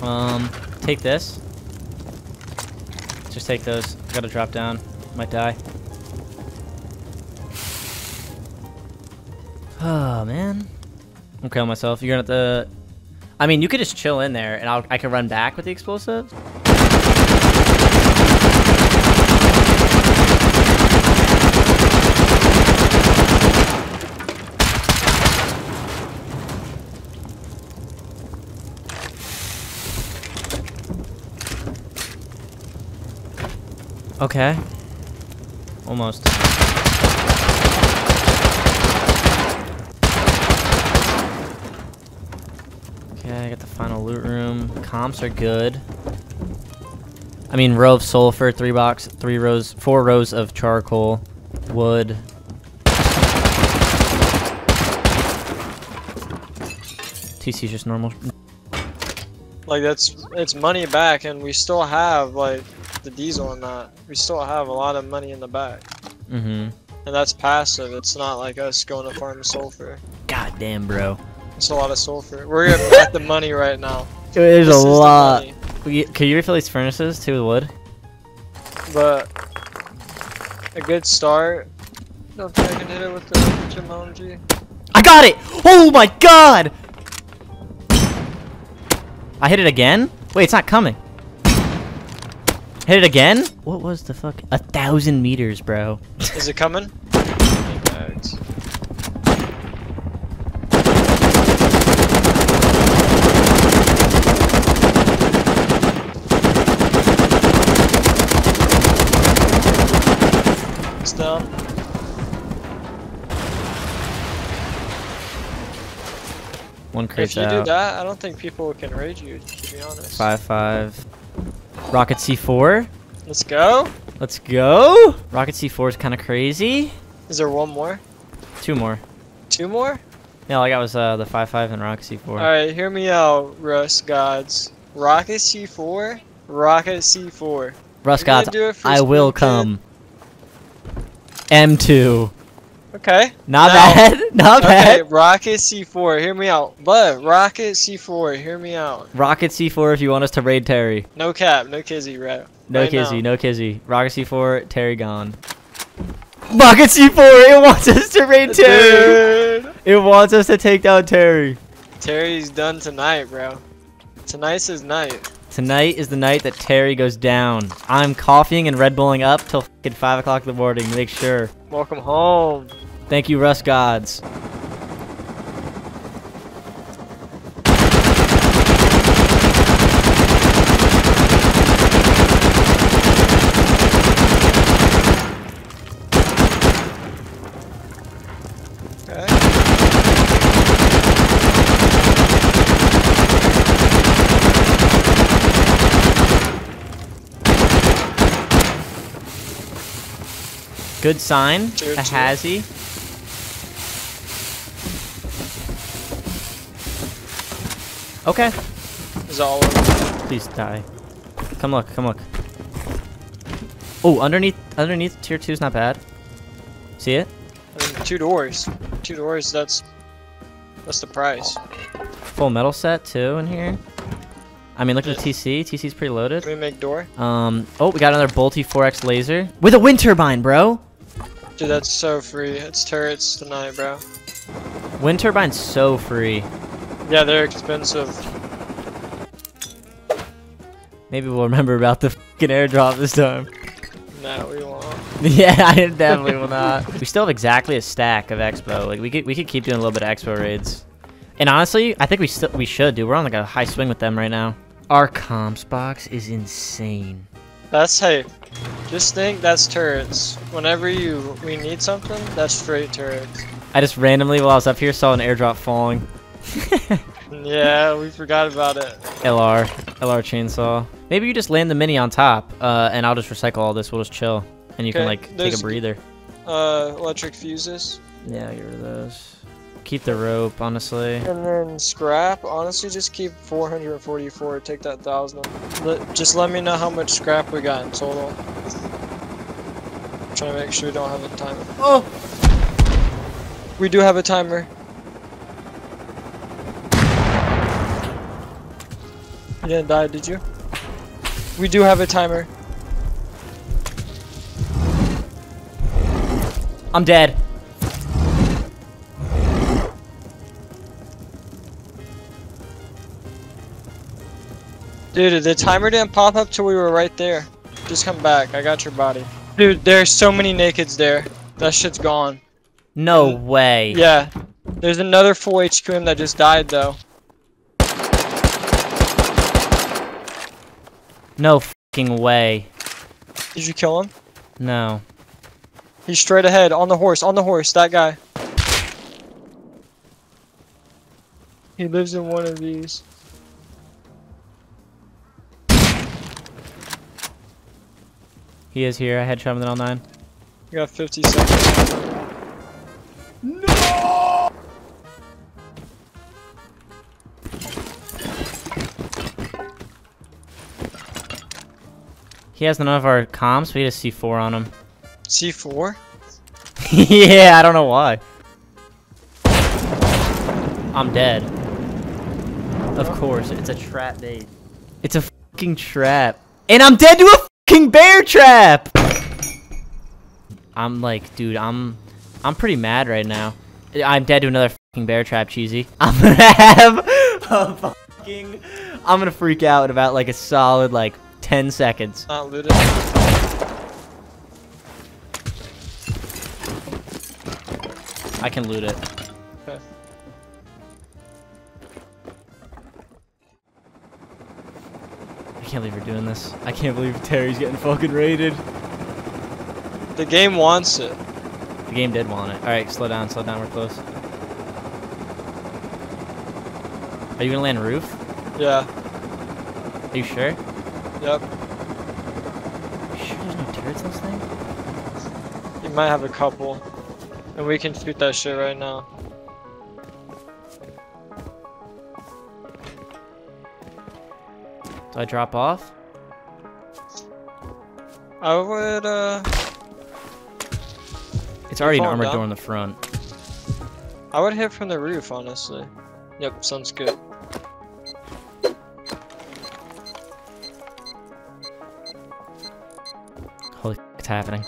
Um, take this. Just take those. I gotta drop down. Might die. Oh man. I'm killing myself. You're gonna have to. I mean, you could just chill in there, and I'll I can run back with the explosives. Okay. Almost. I got the final loot room. Comps are good. I mean, row of sulfur, three box, three rows, four rows of charcoal, wood. TC's just normal. Like that's it's money back, and we still have like the diesel in that. We still have a lot of money in the back, Mm-hmm. and that's passive. It's not like us going to farm sulfur. God damn, bro. It's a lot of sulfur. We're at the money right now. (laughs) There's This a is the lot. We- Can you refill these furnaces too with wood? but a good start. Don't think I can hit it with the gem. I got it! Oh my god! I hit it again? Wait, it's not coming. Hit it again? What was the fuck? A thousand meters, bro. Is it coming? (laughs) Thanks. It's down. One If you do that, I don't think people can raid you, to be honest. Five five. Rocket C4. Let's go. Let's go. Rocket C4 is kind of crazy. Is there one more? Two more. Two more? Yeah, all I got was uh, the five five and Rocket C4. Alright, hear me out, Rust gods. Rocket C4, Rocket C4. Rust Gods, do it for I will Kid? come. M2. Okay. Not Now- bad. (laughs) Not Okay, bad. Rocket C4, hear me out. But Rocket C4, hear me out. Rocket C4 if you want us to raid Terry. No cap, no kizzy, right? No right kizzy, now. no kizzy. Rocket C4, Terry gone. Rocket C4, it wants us to raid Terry. Dude. It wants us to take down Terry. Terry's done tonight, bro. Tonight's his night. Tonight is the night that Terry goes down. I'm coughing and Red Bulling up till fucking 5 o'clock in the morning to make sure. Welcome home. Thank you, Rust Gods. Good sign. Tier A two. Hazzy. Okay. Is all. Please die. Come look, come look. Oh, underneath underneath tier two is not bad. See it? Two doors. Two doors, that's that's the price. Full metal set too in here. I mean, look at the TC. TC's pretty loaded. Can we make door? Um. Oh, we got another Bolty 4X laser with a wind turbine, bro. Dude, that's so free. It's turrets tonight, bro. Wind turbine's so free. Yeah, they're expensive. Maybe we'll remember about the fucking airdrop this time. No, we won't. (laughs) yeah, I definitely will not. We still have exactly a stack of expo. Like we could we could keep doing a little bit of expo raids. And honestly, I think we still we should do. We're on like a high swing with them right now. Our comps box is insane. That's hey. Just think that's turrets. Whenever you we need something, that's straight turrets. I just randomly while I was up here saw an airdrop falling. (laughs) Yeah, we forgot about it. LR, LR chainsaw. Maybe you just land the mini on top, uh, and I'll just recycle all this. We'll just chill, and you can Okay, like take a breather. Uh, electric fuses. Yeah, get rid of those. Keep the rope, honestly. And then scrap, honestly, just keep 444. Take that thousand. Let, just let me know how much scrap we got in total. trying to make sure we don't have a timer. Oh! We do have a timer. You didn't die, did you? We do have a timer. I'm dead. Dude, the timer didn't pop up till we were right there. Just come back. I got your body. Dude, there's so many nakeds there. That shit's gone. No way. Yeah. There's another full HQM that just died though. No fucking way. Did you kill him? No. He's straight ahead on the horse, on the horse, that guy. He lives in one of these. He is here. I headshot him in L9. You got 50 seconds. He has none of our comms, but he has C4 on him. C4? (laughs) yeah, I don't know why. I'm dead. Of course, it's a trap bait. It's a fucking trap. And I'm dead to a fucking bear trap! I'm like, dude, I'm I'm pretty mad right now. I'm dead to another fucking bear trap, cheesy. (laughs) I'm gonna have a fucking I'm gonna freak out in about like a solid like 10 seconds. Not looted. I can loot it. Okay. I can't believe we're doing this. I can't believe Terry's getting fucking raided. The game wants it. The game did want it. Alright, slow down, slow down, we're close. Are you gonna land roof? Yeah. Are you sure? Yep. You sure there's no turrets in this thing? You might have a couple. And we can shoot that shit right now. Do I drop off? I would, uh... It's already an armored down? door in the front. I would hit from the roof, honestly. Yep, sounds good. Holy happening.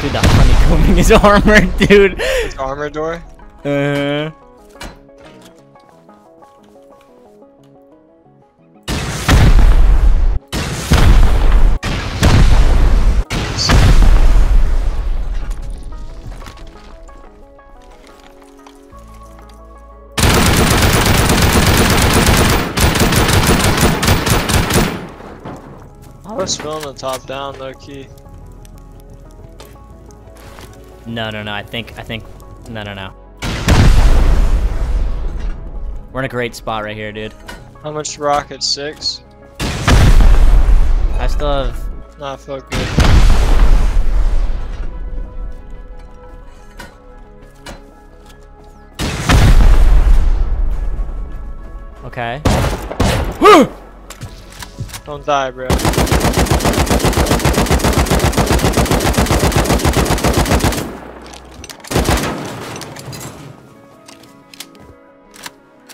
Dude, the honeycombing is (laughs) armored, dude. It's armor door. Uh. I the top down, low key. No, no, no. I think, I think, no, no, no. We're in a great spot right here, dude. How much rocket? Six? I still have. Nah, I feel good. Okay. Don't die, bro.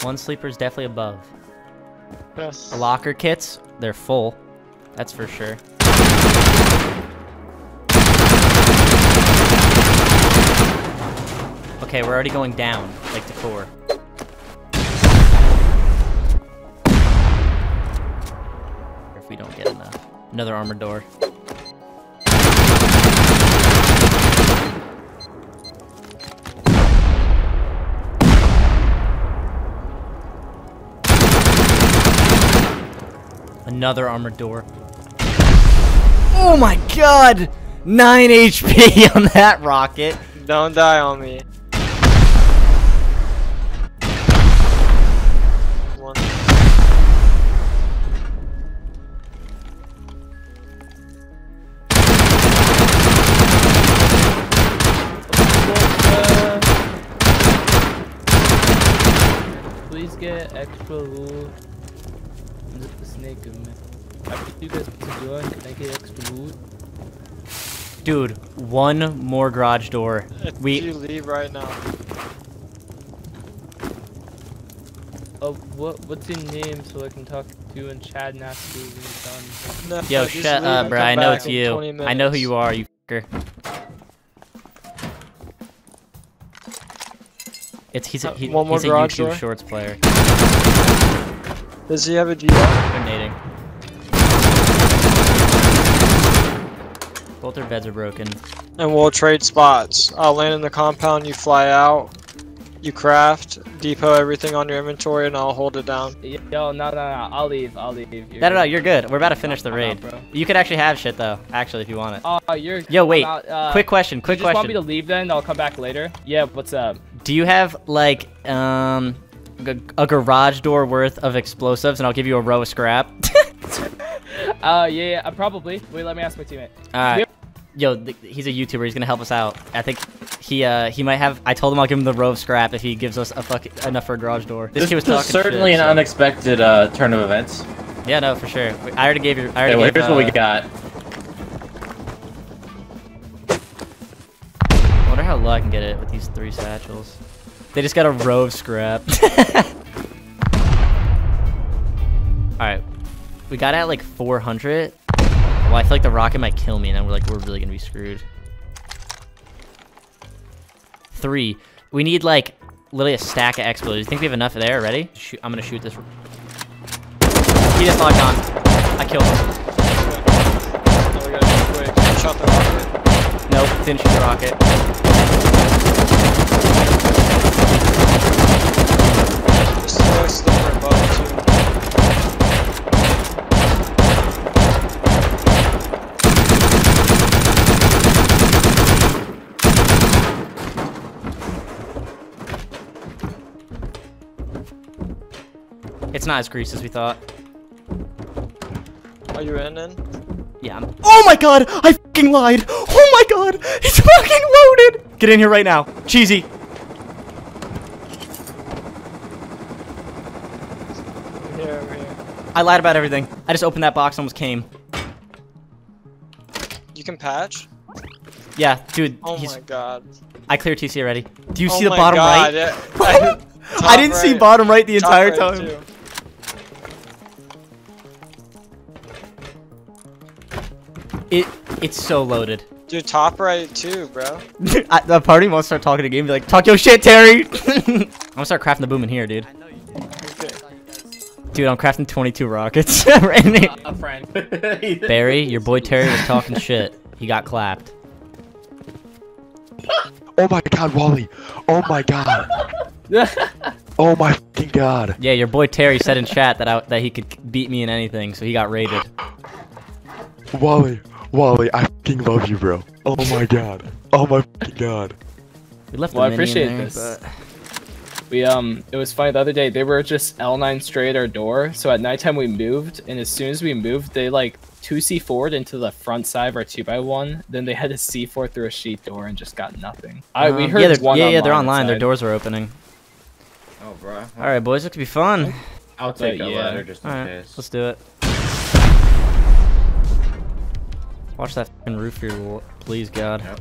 One sleeper is definitely above. Yes. Locker kits, they're full. That's for sure. Okay, we're already going down, like to four. If we don't get enough. Another armored door. Another armored door. Oh my god! 9 HP (laughs) on that rocket. Don't die on me. One. Please get extra loot. I'm just a snake in me. After you guys put the door, can I get extra loot? Dude, one more garage door. If We- you leave right now. Oh, what what's your name so I can talk to you and Chad and ask you when you're done? No, Yo, shut up, bro. I know it's you. I know who you are, you fucker. It's he's a, Uh, he, one more he's a YouTube door? Shorts player. Does he have a GR? They're Both their beds are broken. And we'll trade spots. I'll land in the compound, you fly out, you craft, depot everything on your inventory, and I'll hold it down. Yo, no, no, no. I'll leave. I'll leave. You're No, no, no, good. you're good. We're about to finish the raid. out, bro. You could actually have shit though, actually, if you want it. Oh, you're. Yo, wait. out, uh, quick question, quick you just want me to leave then? I'll come back later. Yeah. What's up? Do you have like um g- a garage door worth of explosives, and I'll give you a row of scrap? (laughs) Uh, yeah, yeah. Uh, probably. Wait, let me ask my teammate. All right. Yo, th- he's a YouTuber. He's gonna help us out. I think he uh he might have. I told him I'll give him the row of scrap if he gives us a fuck enough for a garage door. This, This kid was talking certainly shit, an so- unexpected uh, turn of events. Yeah, no, for sure. I already gave you. I already well, gave, here's what we uh, got. I wonder how low I can get it with these three satchels. They just got a row of scrap. (laughs) Alright. We got at like 400. Well, I feel like the rocket might kill me, and then we're like, we're really gonna be screwed. Three. We need like literally a stack of explosives. You think we have enough there already? Shoot, I'm gonna shoot this. He just logged on. I killed him. Oh, rocket. Nope, didn't shoot the rocket. It's not as greasy as we thought. Are you in then? Yeah. I'm oh my god! I fucking lied! Oh my god! It's fucking loaded! Get in here right now. Cheesey. I'm here, I'm here. I lied about everything. I just opened that box and almost came. You can patch? Yeah, dude. Oh he's, my god. I cleared TC already. Do you oh see the bottom god, right? yeah. (laughs) I, I didn't (laughs) see bottom right the Top entire right, time. too. It it's so loaded. Dude, top right too, bro. (laughs) I, the party wants to start talking to game. Be like, talk your shit, Terry. (laughs) I'm gonna start crafting the boom in here, dude. Okay. Dude, I'm crafting 22 rockets. (laughs) right here. A friend. Barry, your boy Terry was talking shit. He got clapped. Oh my god, Wally. Oh my god. Oh my fucking god. Yeah, your boy Terry said in chat that I, that he could beat me in anything, so he got raided. Wally. Wally, I fucking love you, bro. Oh my god. Oh my fucking god. We left Well, I the mini in appreciate there, this. but- We um, it was funny the other day. They were just L9 straight at our door. So at nighttime we moved, and as soon as we moved, they like two C forward into the front side of our two by one. Then they had to C four through a sheet door and just got nothing. I we Um, heard yeah, they're, one yeah, yeah, they're online online. Their doors were opening. Oh, bro. All right, boys, looks to be fun. I'll take But a yeah. ladder just in All right, case. let's do it. Watch that roof here, please, God. Yep.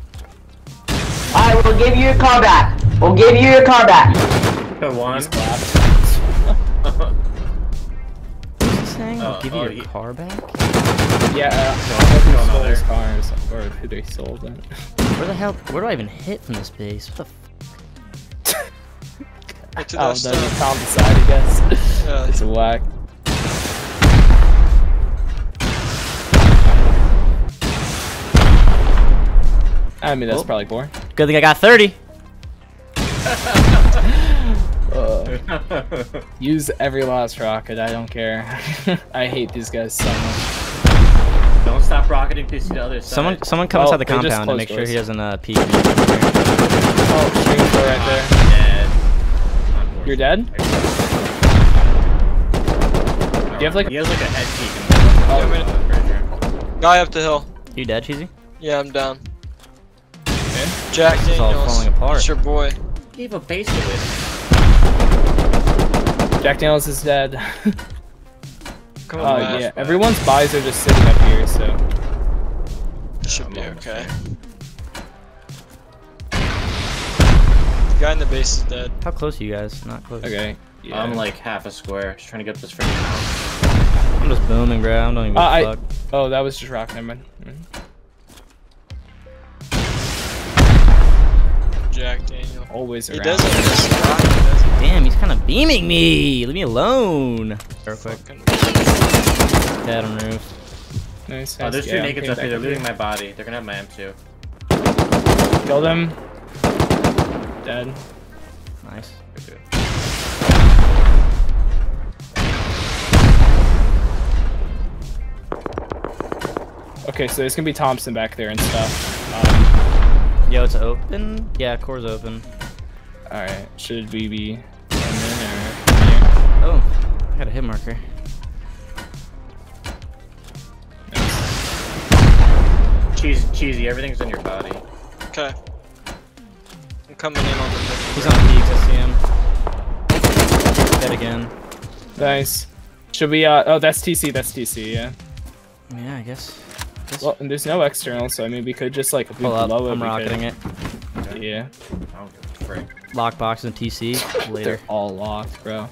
Alright, we'll give you your car back. We'll give you your car back. One. What's he saying? Uh, we'll give oh, you your car back? Yeah, uh, no, no, car or, something, or who they sold it. Where the hell, where do I even hit from this base? What the f- Which of those oh, no, you found the side, I guess. (laughs) it's It's whack. I mean, that's Oh. probably boring. Good thing I got 30. Uh, (laughs) use every last rocket, I don't care. (laughs) I hate these guys so much. Don't stop rocketing to the other side. Someone, someone come Oh, inside the compound and closed make sure he doesn't uh, peek. Oh, string door right there. Dead. You're dead? Do you have like He has like a head peek in the Yeah, oh. Guy up the hill. You dead, Cheesey? Yeah, I'm down. Jack This is all Daniels. falling apart. It's your boy. Leave a base with Jack Daniels is dead? (laughs) Come Oh on, man. yeah, everyone's buys are just sitting up here, so Should be okay. The guy in the base is dead. How close are you guys? Not close. okay. Yeah. I'm like half a square, just trying to get this freaking house. I'm just booming, bro. I don't even Uh, I- fuck. Oh, that was just rock. Never mind. Mm. Jack Daniel. Always He around. doesn't miss. He doesn't Damn, he's kind of beaming me. Leave me alone. Real quick. fucking. Dead on roof. Nice. Oh, nice. there's two Yeah, I'm nakeds up here. back They're up looting my body. They're gonna have my M2. Kill them. Dead. Nice. Okay, so there's gonna be Thompson back there and stuff. Yo, it's open. Yeah, core's open. all right. Should we be? coming or- Oh, I got a hit marker. Cheesey, cheesey. Everything's in your body. Okay. I'm coming in on the middle. He's on peaks. I see him. Dead again. Nice. Should we? Uh, oh, that's TC. That's TC. Yeah. Yeah, I guess. Guess Well, and there's no external, so I mean, we could just like pull up. I'm we rocketing could- it. Yeah. Oh, frick. Lockbox and TC (laughs) later. They're all locked, bro.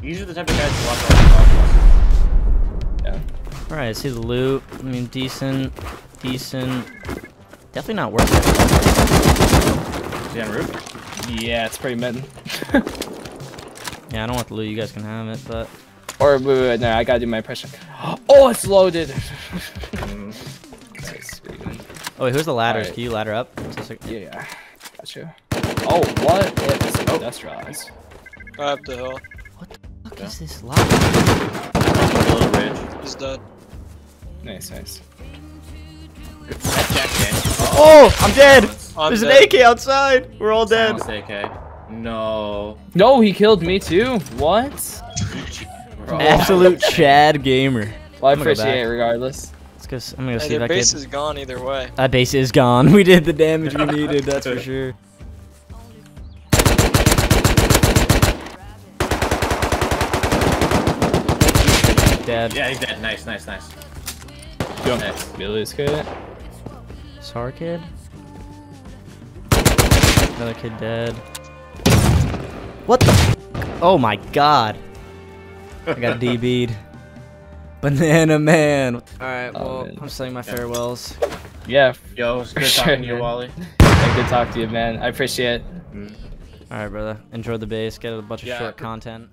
These are the type of guys who lock around the Yeah. All right, I see the loot. I mean, decent, decent. Definitely not worth it. Is he on roof? Yeah, it's pretty mid. (laughs) Yeah, I don't want the loot. You guys can have it, but or wait, wait, wait, no, I gotta do my impression. (gasps) Oh, it's loaded. Nice, pretty good. oh, wait, who's the ladders? Alright. Can you ladder up? Just Yeah, yeah. Gotcha. Oh, what? It's oh. industrialized. Guy up the hill. What is this lock? Little ridge. He's dead. Nice, nice. That's Jack Daniels. Oh, I'm dead. I'm There's dead. an AK outside. We're all dead. Silence AK. No. No, he killed me too. What? (laughs) Bro. Absolute (laughs) Chad gamer. Well, I I'm gonna go appreciate it regardless. Let's go. s- I'm gonna go Hey, see if their I base can. is gone either way. That base is gone. (laughs) We did the damage we needed. That's for (laughs) sure. Dead. Yeah, he's dead. Nice, nice, nice. Jump. Nice. Billy's good. Sar kid. Another kid dead. What the? f- Oh my god. I got DB'd. Banana man. Alright, Oh, well, man. I'm saying my farewells. Yeah, Yo, it's good Sure, (laughs) talking to you. Wally. yeah, good talk to you, man. I appreciate it. Mm. Alright, brother. Enjoy the base. Get a bunch of Yeah. short content.